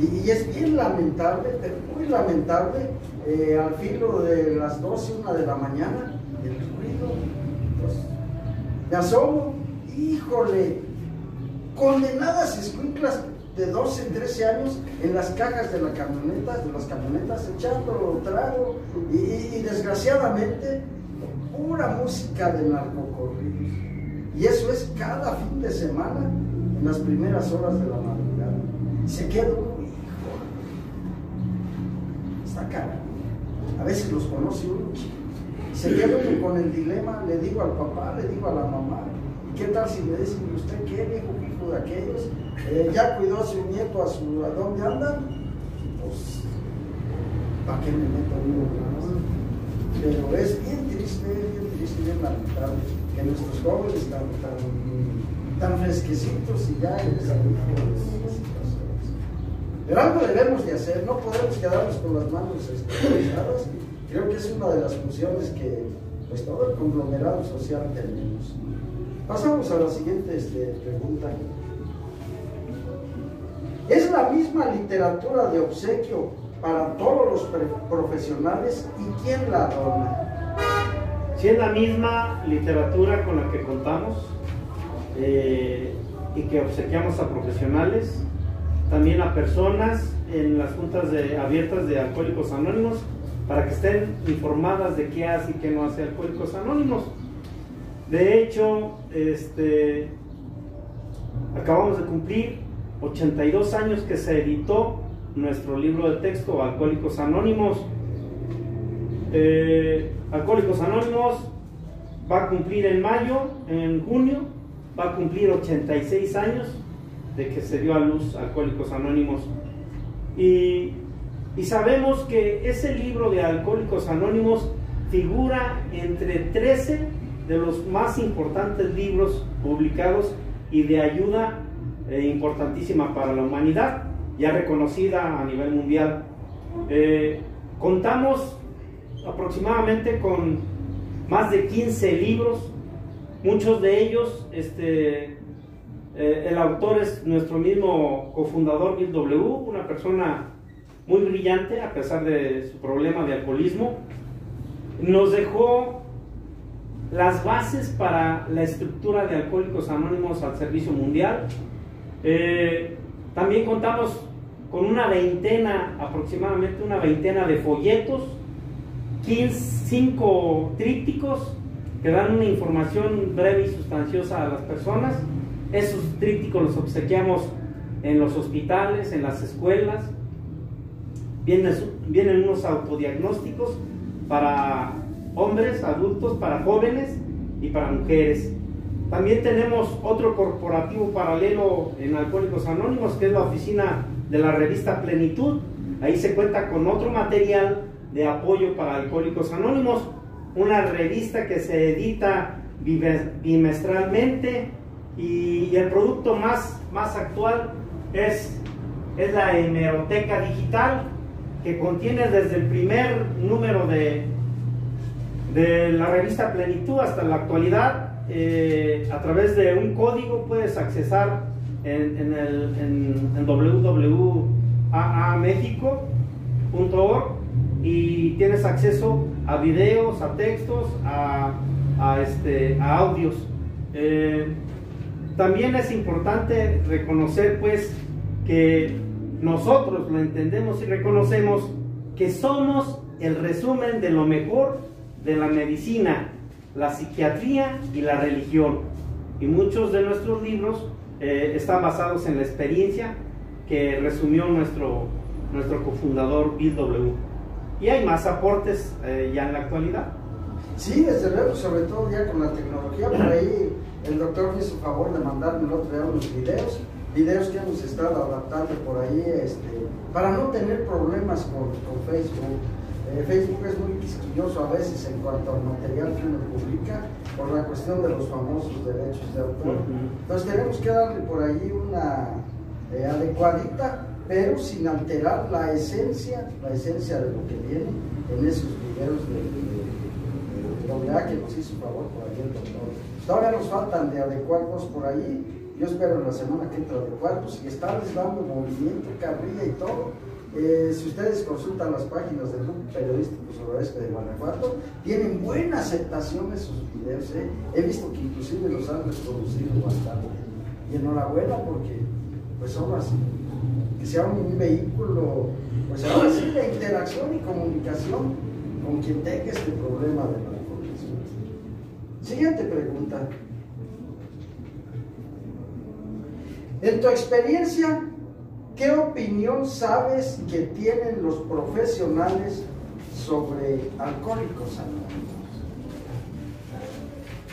Y, es bien lamentable, muy lamentable, eh, al filo de las 12, 1 de la mañana, el ruido, pues, me asomo, híjole, condenadas escuinclas de 12, 13 años en las cajas de, la camioneta, de las camionetas echando trago y, desgraciadamente pura música de narcocorridos. Y eso es cada fin de semana en las primeras horas de la madrugada. Se queda cara. A veces los conoce uno. Se queda con el dilema, le digo al papá, le digo a la mamá, ¿qué tal si le dicen, usted qué, viejo hijo de aquellos? Eh, ya cuidó a su nieto, a, su, a dónde anda, pues, ¿para qué me meto uno Pero es bien triste, bien triste, bien lamentable que nuestros jóvenes tan, tan, fresquecitos y ya en esa. Pero algo debemos de hacer, no podemos quedarnos con las manos cruzadas. Creo que es una de las funciones que pues, todo el conglomerado social tenemos. Pasamos a la siguiente este, pregunta. Es la misma literatura de obsequio para todos los profesionales y quién la adorna. Si es la misma literatura con la que contamos eh, y que obsequiamos a profesionales, también a personas en las juntas abiertas de Alcohólicos Anónimos para que estén informadas de qué hace y qué no hace Alcohólicos Anónimos. De hecho, este, acabamos de cumplir 82 años que se editó nuestro libro de texto Alcohólicos Anónimos Eh, Alcohólicos Anónimos va a cumplir en mayo, en junio, va a cumplir 86 años de que se dio a luz Alcohólicos Anónimos. Y, y sabemos que ese libro de Alcohólicos Anónimos figura entre 13 de los más importantes libros publicados y de ayuda eh, importantísima para la humanidad, ya reconocida a nivel mundial. Eh, contamos aproximadamente con más de 15 libros, muchos de ellos, este, eh, el autor es nuestro mismo cofundador Bill W, una persona muy brillante a pesar de su problema de alcoholismo. Nos dejó las bases para la estructura de Alcohólicos Anónimos al servicio mundial. Eh, también contamos con una veintena, aproximadamente una veintena de folletos, 15, cinco trípticos que dan una información breve y sustanciosa a las personas. Esos trípticos los obsequiamos en los hospitales, en las escuelas. Vienen, unos autodiagnósticos para hombres, adultos, para jóvenes y para mujeres. También tenemos otro corporativo paralelo en Alcohólicos Anónimos, que es la oficina de la revista Plenitud. Ahí se cuenta con otro material de apoyo para Alcohólicos Anónimos, una revista que se edita bimestralmente y, el producto más, más actual es, es la hemeroteca digital que contiene desde el primer número de, de la revista Plenitud hasta la actualidad. Eh, a través de un código puedes accesar en, en, el, en, en www.aamexico.org y tienes acceso a videos, a textos, a, este, a audios. Eh, también es importante reconocer pues que nosotros lo entendemos y reconocemos que somos el resumen de lo mejor de la medicina, la psiquiatría y la religión. Y muchos de nuestros libros eh, están basados en la experiencia que resumió nuestro, nuestro cofundador Bill W. Y hay más aportes eh, ya en la actualidad. Sí, desde luego, sobre todo ya con la tecnología, por ahí el doctor me hizo favor de mandarme el otro día unos videos, videos que hemos estado adaptando por ahí, este, para no tener problemas con, con Facebook. Eh, Facebook es muy quisquilloso a veces en cuanto al material que uno publica por la cuestión de los famosos derechos de autor. Entonces tenemos que darle por ahí una eh, adecuadita, pero sin alterar la esencia, la esencia de lo que viene en esos videos de, de, Que nos hizo favor por ahí el doctor. Todavía nos faltan de adecuarnos por ahí. Yo espero en la semana que entra adecuarnos y estarles dando movimiento, carrilla y todo eh, si ustedes consultan las páginas del Grupo Periodístico Suroeste de Guanajuato, tienen buena aceptación esos videos. ¿eh? He visto que inclusive los han reproducido bastante. Y enhorabuena porque, pues ahora sí, que sea un, vehículo, pues ahora sí, de interacción y comunicación con quien tenga este problema de la. Siguiente pregunta. En tu experiencia, ¿Qué opinión sabes que tienen los profesionales sobre alcohólicos anónimos?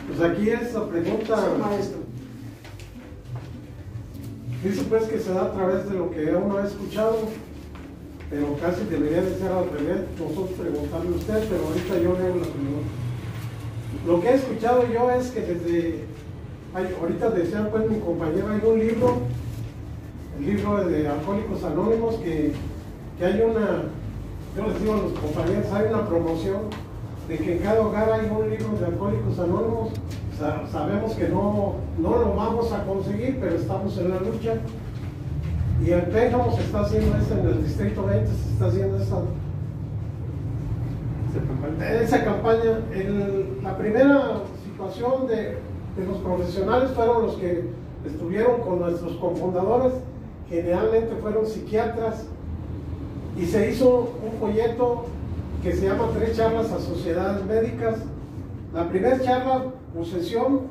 Pues aquí esa pregunta. Sí, maestro. Dice pues que se da a través de lo que uno ha escuchado, pero casi debería de ser al revés, nosotros preguntarle a usted, pero ahorita yo leo la pregunta. Lo que he escuchado yo es que desde, ahorita decía pues mi compañero, hay un libro libro de Alcohólicos Anónimos que, que, hay una, yo les digo a los compañeros, hay una promoción de que en cada hogar hay un libro de Alcohólicos Anónimos. sabemos que no, no lo vamos a conseguir, pero estamos en la lucha. Y el Pénjamo se está haciendo esto, en el Distrito 20 se está haciendo esta, esa campaña. El, la primera situación de, de los profesionales fueron los que estuvieron con nuestros cofundadores generalmente fueron psiquiatras, y se hizo un folleto que se llama Tres charlas a sociedades médicas. La primera charla o sesión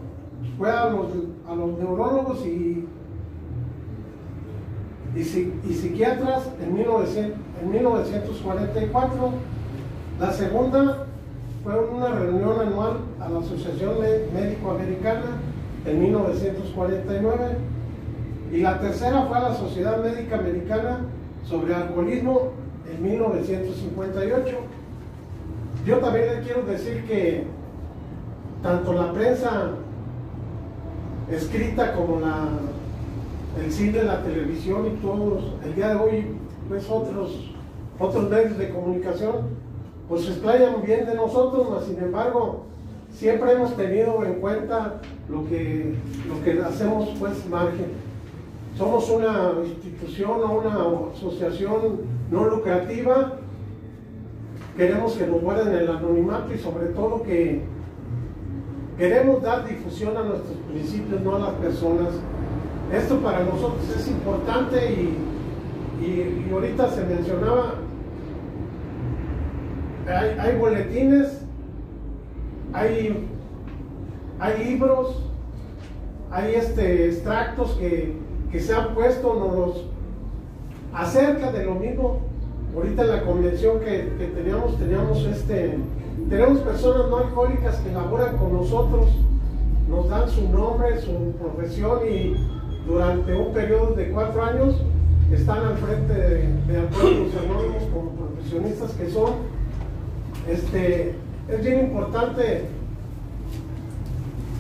fue a los, a los neurólogos y, y, psiquiatras en 1944 La segunda fue una reunión anual a la Asociación Médico Americana en 1949 y la tercera fue a la Sociedad Médica Americana sobre Alcoholismo en 1958. Yo también quiero decir que tanto la prensa escrita como la, el cine, la televisión y todos, el día de hoy, pues otros medios de comunicación, pues se explayan bien de nosotros, mas sin embargo, siempre hemos tenido en cuenta lo que, lo que hacemos pues margen. Somos una institución o una asociación no lucrativa, queremos que nos guarden el anonimato y sobre todo que queremos dar difusión a nuestros principios, no a las personas. Esto para nosotros es importante y, y, y ahorita se mencionaba hay, boletines, hay, hay libros, hay este, extractos que, se han puesto nos acerca de lo mismo. Ahorita en la convención que, teníamos, teníamos este, tenemos personas no alcohólicas que laboran con nosotros, nos dan su nombre, su profesión y durante un periodo de cuatro años están al frente de, de Alcohólicos Anónimos como profesionistas que son este, es bien importante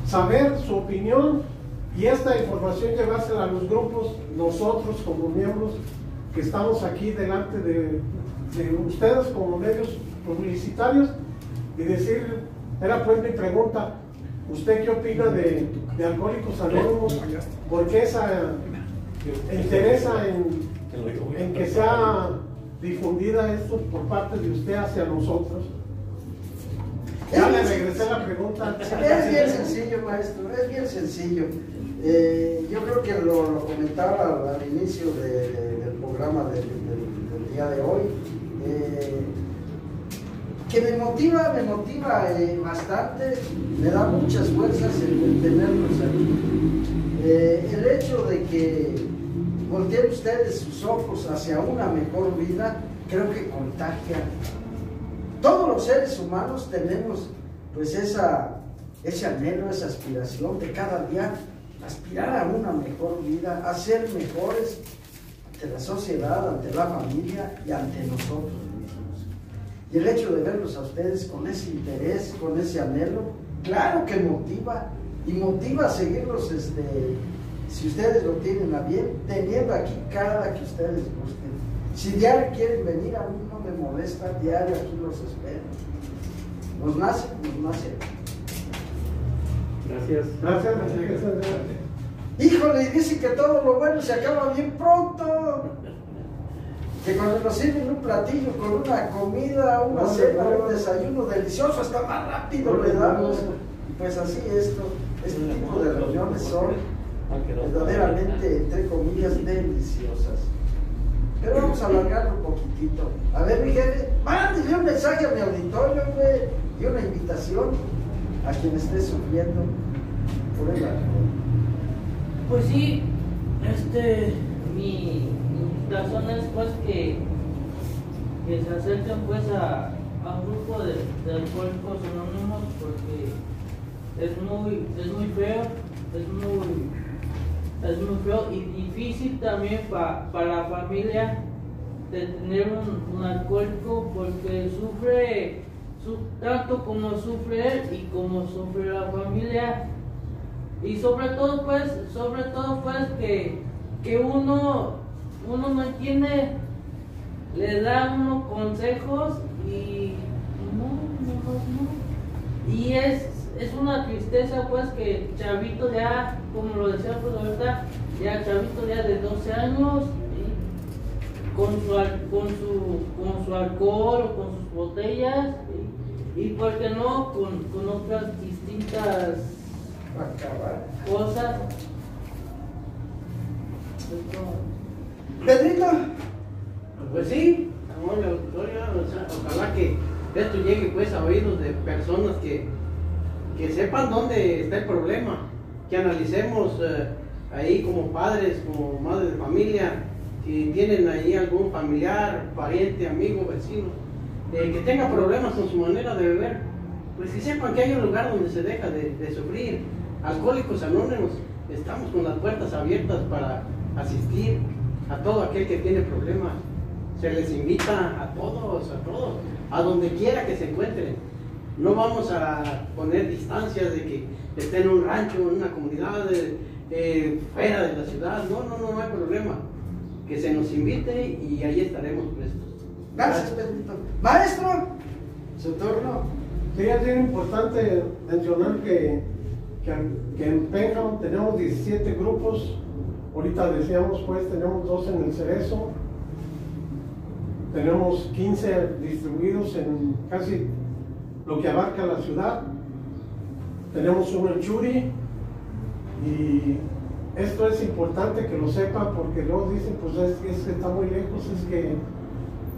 saber su opinión y esta información llevársela a los grupos, nosotros como miembros que estamos aquí delante de, ustedes como medios publicitarios y decir, era pues mi pregunta, ¿usted qué opina de, de Alcohólicos Anónimos? ¿Por qué esa interesa en, en que sea difundida esto por parte de usted hacia nosotros? Ya le regresé la pregunta. Es bien sencillo, maestro, es bien sencillo. Eh, yo creo que lo, comentaba al inicio del programa del, día de hoy. Eh, que me motiva, me motiva eh, bastante, me da muchas fuerzas el, tenerlos aquí. el hecho de que volteen ustedes sus ojos hacia una mejor vida, creo que contagia todos los seres humanos tenemos pues ese anhelo, esa aspiración de cada día aspirar a una mejor vida, a ser mejores ante la sociedad, ante la familia y ante nosotros mismos. Y el hecho de verlos a ustedes con ese interés, con ese anhelo, claro que motiva y motiva a seguirlos, este, si ustedes lo tienen a bien, teniendo aquí cada que ustedes gusten. Si diario quieren venir a mí no me molesta, diario aquí los espero. Nos nace, nos nace. Gracias. Gracias, gracias. Híjole, y dicen que todo lo bueno se acaba bien pronto. Que cuando nos sirven un platillo con una comida, una cena, un desayuno delicioso, hasta más rápido le damos. Y pues así esto, este tipo de reuniones son verdaderamente, entre comillas, deliciosas. Pero vamos a alargarlo un poquitito. A ver, mi jefe, mándele un mensaje a mi auditorio, güey, y una invitación a quien esté sufriendo por el alcohol. Pues sí, este, mi invitación es pues que, que se acerquen pues a, a un grupo de, de alcohólicos anónimos porque es muy, es muy feo, es muy es muy feo y difícil también para la familia de tener un, alcohólico porque sufre tanto como sufre él y como sufre la familia y sobre todo pues sobre todo pues que, que uno uno no tiene le da unos consejos y no, no, no. y es es una tristeza pues que Chavito ya, como lo decía pues ahorita, ya Chavito ya de 12 años, con, su, con, su, con su alcohol o con sus botellas, y, por qué no, con, con otras distintas cosas. Pedrito. Pues sí, ojalá que esto llegue pues a oídos de personas que que sepan dónde está el problema, que analicemos eh, ahí como padres, como madres de familia, si tienen ahí algún familiar, pariente, amigo, vecino, eh, que tenga problemas con su manera de beber, pues que sepan que hay un lugar donde se deja de, de sufrir. Alcohólicos Anónimos, estamos con las puertas abiertas para asistir a todo aquel que tiene problemas. Se les invita a todos, a todos, a donde quiera que se encuentren. No vamos a poner distancias de que esté en un rancho, en una comunidad, de- eh, fuera de la ciudad. No, no, no, no hay problema. Que se nos invite y ahí estaremos prestos. Gracias, Pedrito. Maestro, su turno. Sí, es bien importante mencionar que, que, que en Pénjamo tenemos 17 grupos. Ahorita decíamos, pues, tenemos dos en el Cerezo. Tenemos 15 distribuidos en casi lo que abarca la ciudad. Tenemos uno en Churi. Y esto es importante que lo sepan porque luego dicen, pues es, es que está muy lejos, es que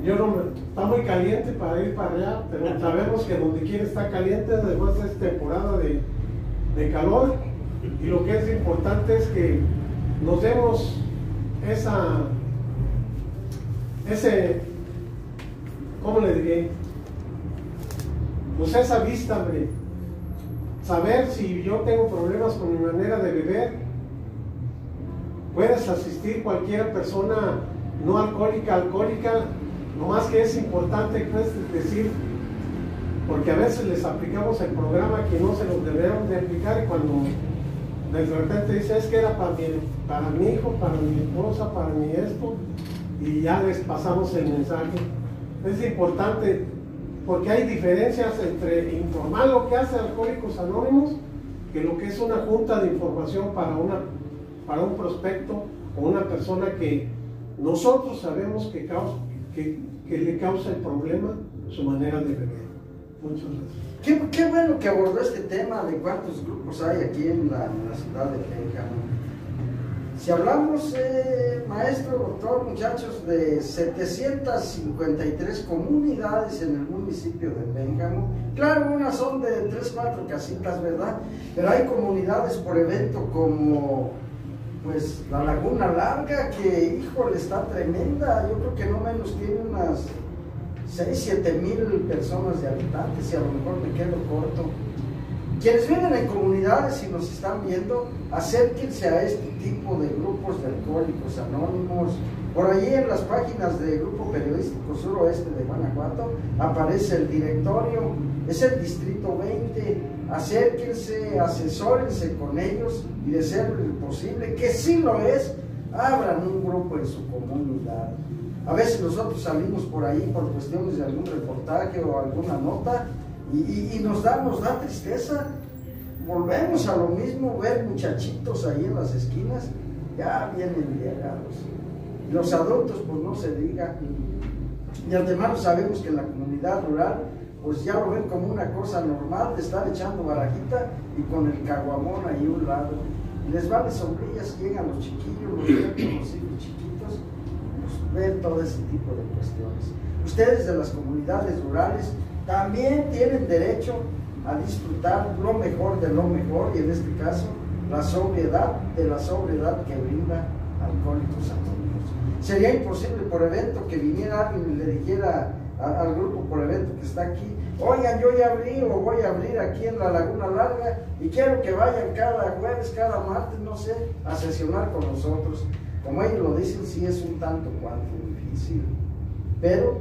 yo no me, está muy caliente para ir para allá, pero sabemos que donde quiera está caliente, además es temporada de, de calor y lo que es importante es que nos demos esa, ese, ¿cómo le diré? Pues esa vista, hombre. Saber si yo tengo problemas con mi manera de beber, puedes asistir cualquier persona no alcohólica, alcohólica, nomás que es importante pues, decir, porque a veces les aplicamos el programa que no se los debieron de aplicar y cuando de repente dice es que era para mi, para mi hijo, para mi esposa, para mi esto, y ya les pasamos el mensaje. Es importante porque hay diferencias entre informar lo que hace Alcohólicos Anónimos que lo que es una junta de información para, una, para un prospecto o una persona que nosotros sabemos que, causa, que, que le causa el problema su manera de beber. Muchas gracias. Qué, bueno que abordó este tema de cuántos grupos hay aquí en la, en la ciudad de Pénjamo. Si hablamos, eh, maestro, doctor, muchachos, de 753 comunidades en el municipio de Pénjamo, claro, unas son de 3, 4 casitas, ¿verdad? Pero hay comunidades por evento como pues la Laguna Larga, que híjole, está tremenda, yo creo que no menos tiene unas 6, 7 mil personas de habitantes y a lo mejor me quedo corto. Quienes viven en comunidades y nos están viendo, acérquense a este tipo de grupos de alcohólicos anónimos. Por allí en las páginas del Grupo Periodístico Suroeste de Guanajuato aparece el directorio, es el Distrito 20. Acérquense, asesórense con ellos y de ser posible, que sí lo es, abran un grupo en su comunidad. A veces nosotros salimos por ahí por cuestiones de algún reportaje o alguna nota y, y- y nos, da, nos da tristeza. Volvemos a lo mismo, ver muchachitos ahí en las esquinas, ya vienen embriagados. Los adultos, pues no se diga. Y además sabemos que en la comunidad rural, pues ya lo ven como una cosa normal de estar echando barajita y con el caguamón ahí a un lado. Les vale sombrillas, llegan los chiquillos, los ven con los hijos chiquitos, pues ven todo ese tipo de cuestiones. Ustedes de las comunidades rurales también tienen derecho a disfrutar lo mejor de lo mejor y en este caso la sobriedad de la sobriedad que brinda Alcohólicos Anónimos. Sería imposible por evento que viniera alguien y le dijera al grupo por evento que está aquí, oigan, yo ya abrí o voy a abrir aquí en la Laguna Larga y quiero que vayan cada jueves, cada martes, no sé, a sesionar con nosotros. Como ellos lo dicen, sí es un tanto cuanto difícil, pero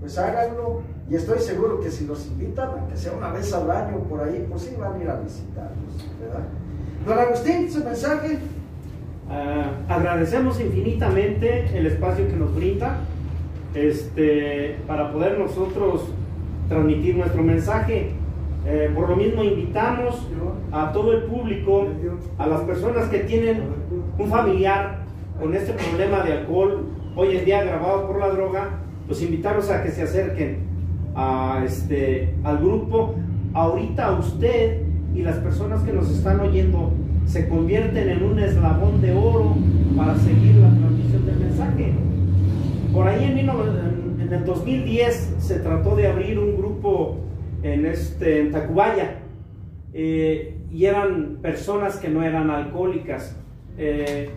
pues háganlo y estoy seguro que si los invitan, aunque sea una vez al año por ahí, pues sí van a ir a visitarlos, ¿verdad? Don Agustín, su mensaje. Ah, agradecemos infinitamente el espacio que nos brinda este, para poder nosotros transmitir nuestro mensaje. Eh, por lo mismo invitamos a todo el público, a las personas que tienen un familiar con este problema de alcohol, hoy en día agravado por la droga, pues invitarlos a que se acerquen a este, al grupo. Ahorita usted y las personas que nos están oyendo se convierten en un eslabón de oro para seguir la transmisión del mensaje. Por ahí en, 19 en- en el 2010 se trató de abrir un grupo en, este, en Tacubaya eh, y eran personas que no eran alcohólicas. Eh,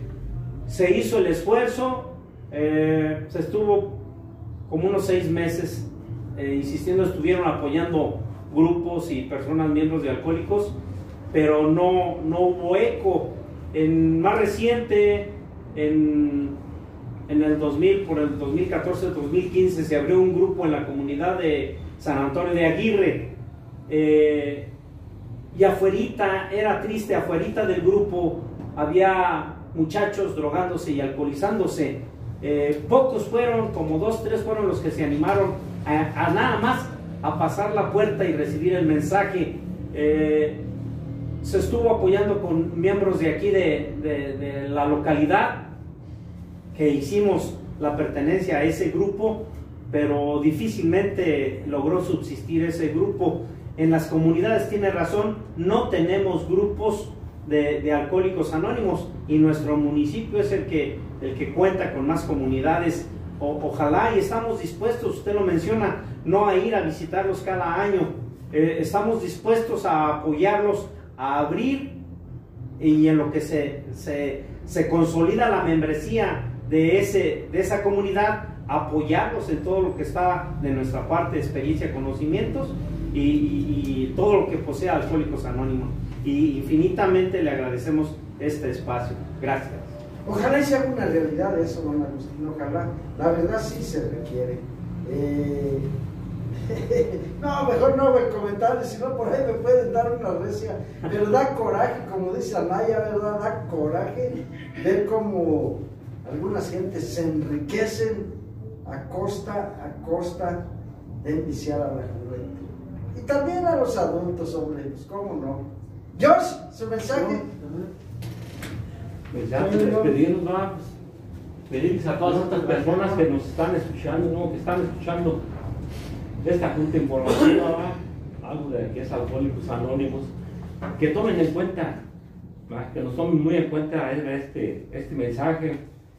se hizo el esfuerzo, eh, se estuvo como unos seis meses eh, insistiendo, estuvieron apoyando grupos y personas miembros de alcohólicos, pero no, no hubo eco. En más reciente, en, en el 2000, por el 2014-2015, se abrió un grupo en la comunidad de San Antonio de Aguirre. eh, y afuerita, era triste, afuerita del grupo había muchachos drogándose y alcoholizándose. Eh, pocos fueron, como dos, tres fueron los que se animaron a, nada más a pasar la puerta y recibir el mensaje. Eh, se estuvo apoyando con miembros de aquí de, de- de la localidad que hicimos la pertenencia a ese grupo, pero difícilmente logró subsistir ese grupo. En las comunidades tiene razón, no tenemos grupos de, de alcohólicos anónimos y nuestro municipio es el que, el que cuenta con más comunidades. Ojalá y estamos dispuestos, usted lo menciona, no a ir a visitarlos cada año, Eh, estamos dispuestos a apoyarlos, a abrir y en lo que se, se, se consolida la membresía de, ese, de esa comunidad, apoyarlos en todo lo que está de nuestra parte, experiencia, conocimientos y, y- y todo lo que posea Alcohólicos Anónimos. Y infinitamente le agradecemos este espacio. Gracias. Ojalá y se haga una realidad eso, don Agustín, ojalá. La verdad sí se requiere. Eh, no, mejor no voy a comentar, si no por ahí me pueden dar una recia. Pero da coraje, como dice Anaya, ¿verdad? Da coraje ver cómo algunas gentes se enriquecen a costa, a costa de enviciar a la juventud. Y también a los adultos, hombre, pues cómo no. George, su mensaje. Pues ya pues. Pues, a todas estas personas que nos están escuchando, ¿no? que están escuchando esta junta informativa, ¿va? algo de que es Alcohólicos Anónimos, que tomen en cuenta, que nos tomen muy en cuenta este, este mensaje,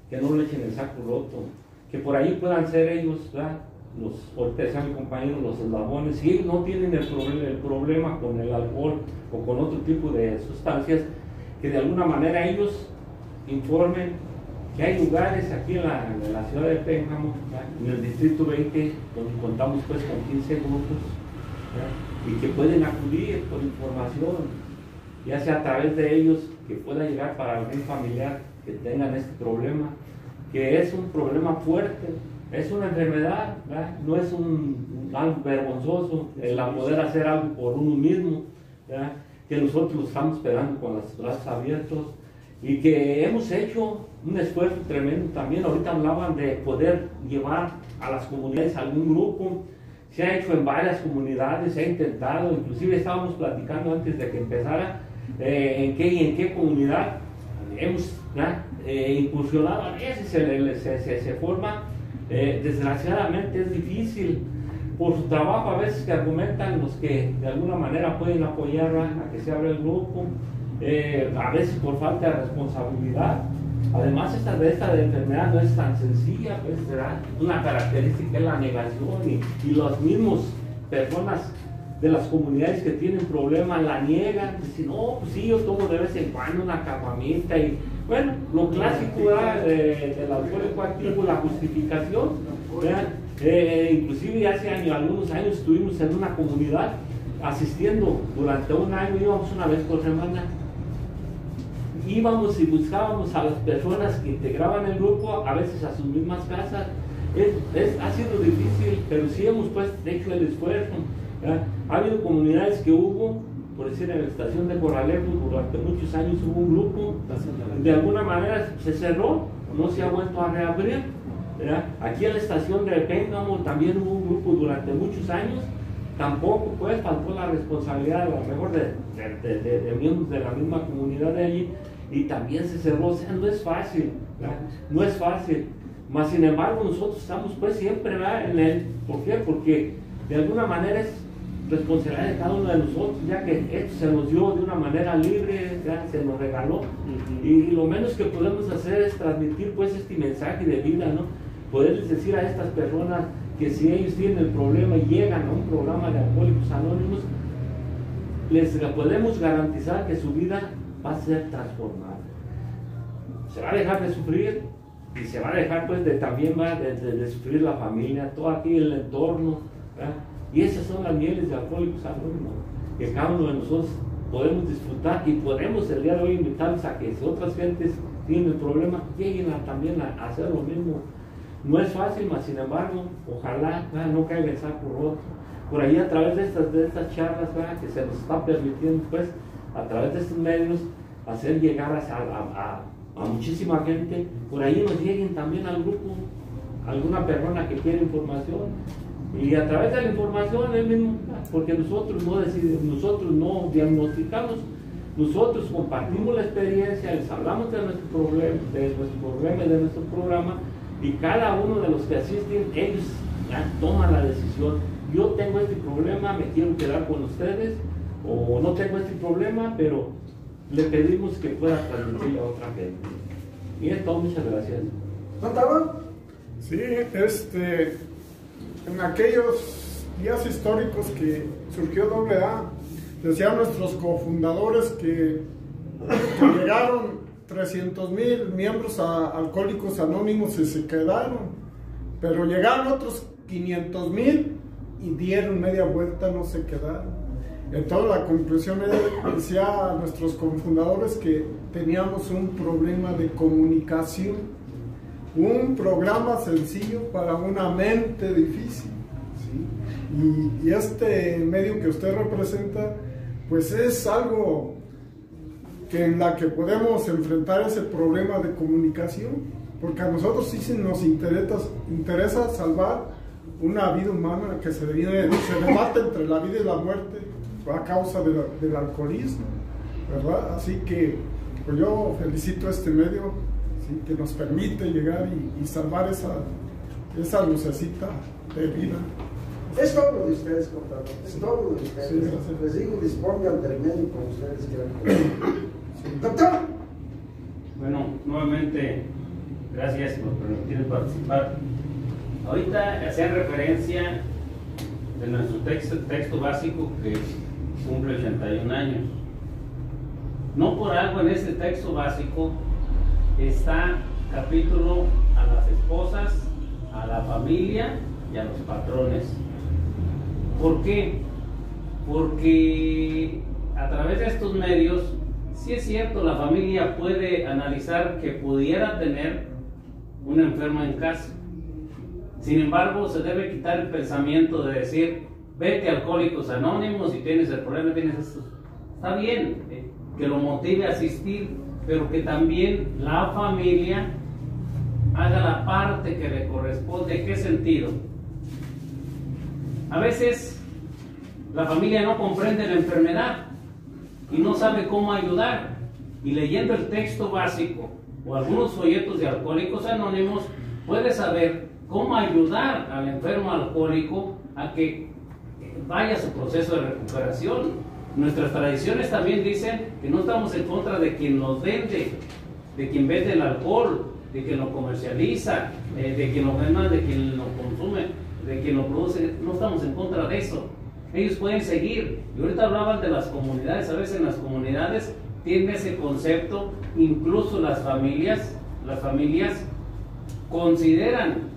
que no le echen el saco roto, que por ahí puedan ser ellos, ¿va? los, ahorita decía mi compañero, los eslabones, si no tienen el problema con el alcohol o con otro tipo de sustancias, que de alguna manera ellos informen que hay lugares aquí en la, en la ciudad de Pénjamo, en el distrito 20, donde contamos pues con 15 grupos, y que pueden acudir por información, ya sea a través de ellos, que pueda llegar para algún familiar que tengan este problema, que es un problema fuerte, es una enfermedad, ¿verdad? no es un, algo vergonzoso el poder hacer algo por uno mismo, ¿verdad? que nosotros lo estamos esperando con los brazos abiertos y que hemos hecho un esfuerzo tremendo también. Ahorita hablaban de poder llevar a las comunidades algún grupo. Se ha hecho en varias comunidades, se ha intentado, inclusive estábamos platicando antes de que empezara eh, en qué y en qué comunidad hemos. Eh, incursionado. A veces se, se, se- se forma, eh, desgraciadamente es difícil por su trabajo a veces que argumentan los que de alguna manera pueden apoyar a que se abra el grupo, eh, a veces por falta de responsabilidad. Además, esta esta de enfermedad no es tan sencilla, pues ¿verdad? una característica es la negación y, y las mismas personas de las comunidades que tienen problemas la niegan, dicen, no, pues sí, yo tomo de vez en cuando una caguamita y bueno, lo clásico ¿verdad? de- del alcohólico activo, la justificación, ¿verdad? Eh, inclusive hace años, algunos años estuvimos en una comunidad asistiendo durante un año, íbamos una vez por semana íbamos y buscábamos a las personas que integraban el grupo, a veces a sus mismas casas. Es, es- ha sido difícil, pero sí hemos pues, hecho el esfuerzo. Ha habido comunidades que hubo, por decir, en la estación de Corralejo, durante muchos años hubo un grupo, de alguna manera se cerró, no se ha vuelto a reabrir. Aquí en la estación de Pénjamo también hubo un grupo durante muchos años, tampoco pues faltó la responsabilidad a lo mejor de- de- de- de miembros de la misma comunidad de allí y también se cerró, o sea, no es fácil, ¿verdad? no es fácil, mas sin embargo nosotros estamos pues siempre ¿verdad? en él, ¿por qué? Porque de alguna manera es responsabilidad de cada uno de nosotros, ya que esto se nos dio de una manera libre, ya se nos regaló, y lo menos que podemos hacer es transmitir pues este mensaje de vida, ¿no? Poderles decir a estas personas que si ellos tienen el problema y llegan a un programa de alcohólicos anónimos, les podemos garantizar que su vida va a ser transformada. Se va a dejar de sufrir y se va a dejar pues de también va de, de- de sufrir la familia, todo aquí el entorno. Y esas son las mieles de alcohólicos anónimos, que cada uno de nosotros podemos disfrutar y podemos el día de hoy invitarlos a que si otras gentes tienen problemas, lleguen a, también a, hacer lo mismo. No es fácil, mas sin embargo, ojalá no caiga en saco roto. Por ahí a través de estas, de estas charlas que se nos está permitiendo, pues, a través de estos medios, hacer llegar a, muchísima gente, por ahí nos lleguen también al grupo alguna persona que quiere información y a través de la información él mismo, porque nosotros no decidimos, nosotros no diagnosticamos, nosotros compartimos la experiencia, les hablamos de nuestro problema, de nuestro problema, de nuestro programa y cada uno de los que asisten, ellos ya toman la decisión. Yo tengo este problema, me quiero quedar con ustedes o no tengo este problema, pero le pedimos que pueda transmitir a otra gente. Y es todo, muchas gracias. ¿Contaba? Sí, este, en aquellos días históricos que surgió AA, decían nuestros cofundadores que, que llegaron 300 mil miembros a Alcohólicos Anónimos y se quedaron, pero llegaron otros 500 mil y dieron media vuelta, no se quedaron. Entonces la conclusión era, decía a nuestros cofundadores que teníamos un problema de comunicación un programa sencillo para una mente difícil. Y, este medio que usted representa, pues es algo que en la que podemos enfrentar ese problema de comunicación, porque a nosotros sí nos interesa, interesa salvar una vida humana que se debate entre la vida y la muerte a causa de la, del alcoholismo, ¿verdad? Así que pues yo felicito a este medio que nos permite llegar y, y, salvar esa, esa lucecita de vida. Es todo de ustedes, contador. Es todo de ustedes. Sí, Les digo, dispongan del médico como ustedes quieran. Doctor. Bueno, nuevamente, gracias por permitirme participar. Ahorita hacían referencia de nuestro texto, texto básico que cumple 81 años. No por algo en este texto básico está capítulo a las esposas, a la familia y a los patrones. ¿Por qué? Porque a través de estos medios, sí es cierto, la familia puede analizar que pudiera tener un enfermo en casa. Sin embargo, se debe quitar el pensamiento de decir, vete a Alcohólicos Anónimos y tienes el problema, tienes esto. Está bien, eh, que lo motive a asistir, pero que también la familia haga la parte que le corresponde. ¿En qué sentido? A veces la familia no comprende la enfermedad y no sabe cómo ayudar. Y leyendo el texto básico o algunos folletos de alcohólicos anónimos, puede saber cómo ayudar al enfermo alcohólico a que vaya su proceso de recuperación. Nuestras tradiciones también dicen que no estamos en contra de quien nos vende, de quien vende el alcohol, de quien lo comercializa, eh, de quien lo vende, de quien lo consume, de quien lo produce. No estamos en contra de eso. Ellos pueden seguir. Y ahorita hablaban de las comunidades. A veces en las comunidades tienen ese concepto. Incluso las familias, las familias consideran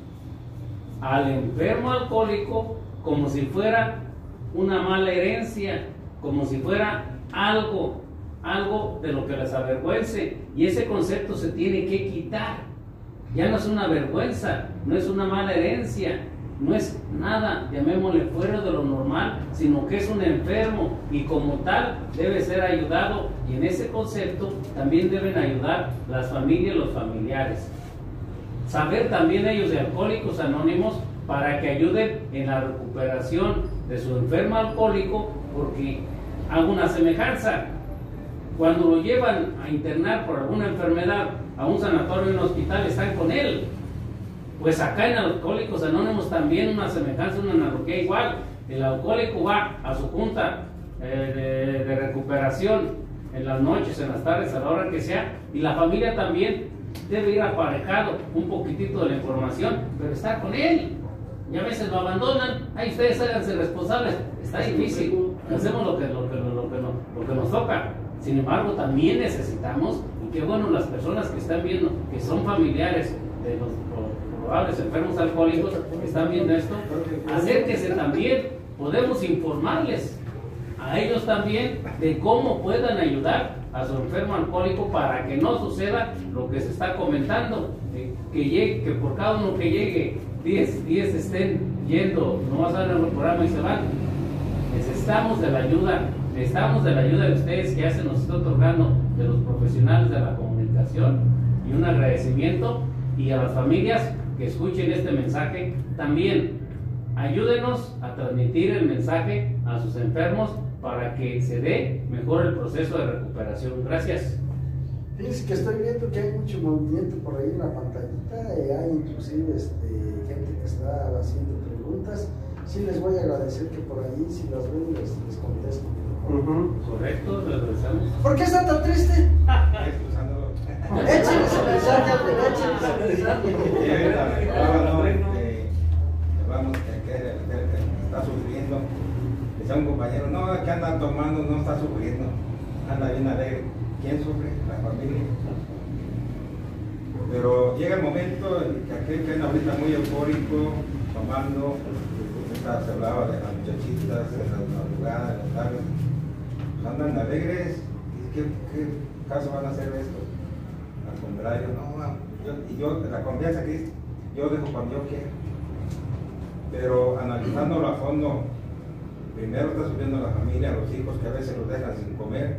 al enfermo alcohólico como si fuera una mala herencia como si fuera algo, algo de lo que les avergüence. Y ese concepto se tiene que quitar. Ya no es una vergüenza, no es una mala herencia, no es nada, llamémosle fuera de lo normal, sino que es un enfermo y como tal debe ser ayudado. Y en ese concepto también deben ayudar las familias, los familiares. Saber también ellos de alcohólicos anónimos para que ayuden en la recuperación de su enfermo alcohólico, porque hago una semejanza. Cuando lo llevan a internar por alguna enfermedad a un sanatorio, en un hospital, están con él. Pues acá en Alcohólicos Anónimos también una semejanza, una analogía igual. El alcohólico va a su junta eh, de, recuperación en las noches, en las tardes, a la hora que sea, y la familia también debe ir aparejado un poquitito de la información, pero estar con él. Y a veces lo abandonan, ahí ustedes háganse responsables, está difícil, hacemos lo que, lo, que, lo, que, lo que nos toca. Sin embargo, también necesitamos, y qué bueno las personas que están viendo, que son familiares de los probables enfermos alcohólicos que están viendo esto, acérquese también, podemos informarles a ellos también de cómo puedan ayudar a su enfermo alcohólico para que no suceda lo que se está comentando, que, llegue, que por cada uno que llegue 10, 10 estén yendo, no vas a ver el programa y se van. Necesitamos de la ayuda, necesitamos de la ayuda de ustedes que ya se nos está otorgando de los profesionales de la comunicación y un agradecimiento y a las familias que escuchen este mensaje también ayúdenos a transmitir el mensaje a sus enfermos para que se dé mejor el proceso de recuperación. Gracias. Fíjense que estoy viendo que hay mucho movimiento por ahí en la pantallita, y hay inclusive este, está haciendo preguntas. Sí les voy a agradecer que por ahí, si las ven, les, les contesto. Correcto, regresamos. ¿Por qué está tan triste? Échenles el mensaje, échenles el mensaje. Vamos, que está sufriendo Decía un compañero, no, que anda tomando, no está sufriendo, anda bien alegre. ¿Quién sufre? La familia. Pero llega el momento en que aquel que anda ahorita muy eufórico, tomando, se hablaba de las muchachitas, de las madrugadas, de las tardes, pues andan alegres, ¿y qué, caso van a hacer esto? Al contrario, no, y yo, la confianza que yo dejo cuando yo quiero. Pero analizándolo a fondo, primero está subiendo la familia, los hijos que a veces los dejan sin comer,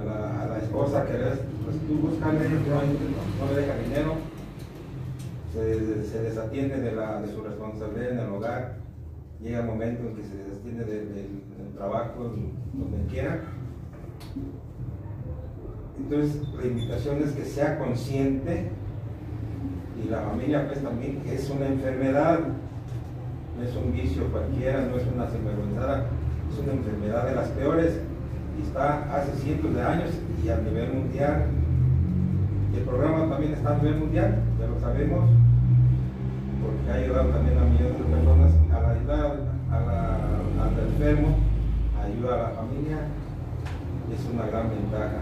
a la, esposa que pues tú buscas no, no, le deja dinero, se, se desatiende de, la, de su responsabilidad en el hogar, llega el momento en que se desatiende del, trabajo, donde quiera. Entonces, la invitación es que sea consciente y la familia pues también es una enfermedad. No es un vicio cualquiera, no es una sinvergüenzada, es una enfermedad de las peores está hace cientos de años y a nivel mundial. Y el programa también está a nivel mundial, ya lo sabemos, porque ha ayudado también a millones de personas a la ayuda al enfermo, ayuda a la familia, es una gran ventaja.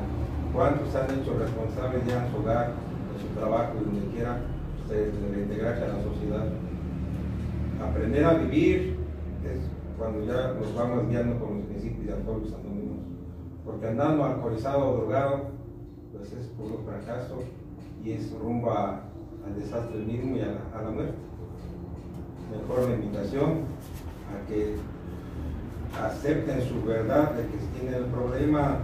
¿Cuántos han hecho responsables ya en su hogar, en su trabajo y donde quiera reintegrarse a la sociedad? aprender a vivir es cuando ya nos vamos guiando con los principios de alcohólicos. Porque andando alcoholizado o drogado, pues es puro fracaso y es rumbo al desastre mismo y a la, muerte. Mejor la invitación a que acepten su verdad de que si tienen el problema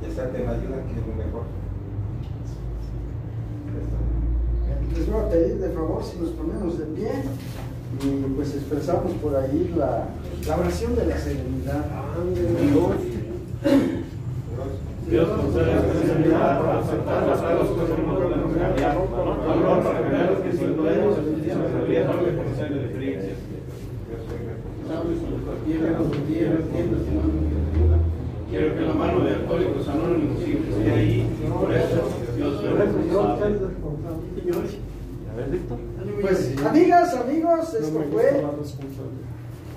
y acepten la ayuda, que es lo mejor. Les voy a pedir de favor si nos ponemos de pie y pues expresamos por ahí la, la oración de la serenidad. Dios, Dios concede la serenidad para aceptar las cosas que no podemos cambiar, valor para los que sin podemos, sabiduría para reconocer la diferencia. Quiero que la mano de alcohólicos anónimos siempre esté ahí, por eso Dios lo pues, amigas, amigos, esto fue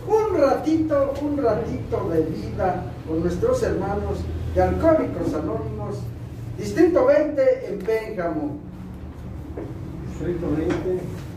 un ratito, un ratito de vida con nuestros hermanos de Alcohólicos Anónimos, Distrito 20 en Pénjamo. Distrito 20.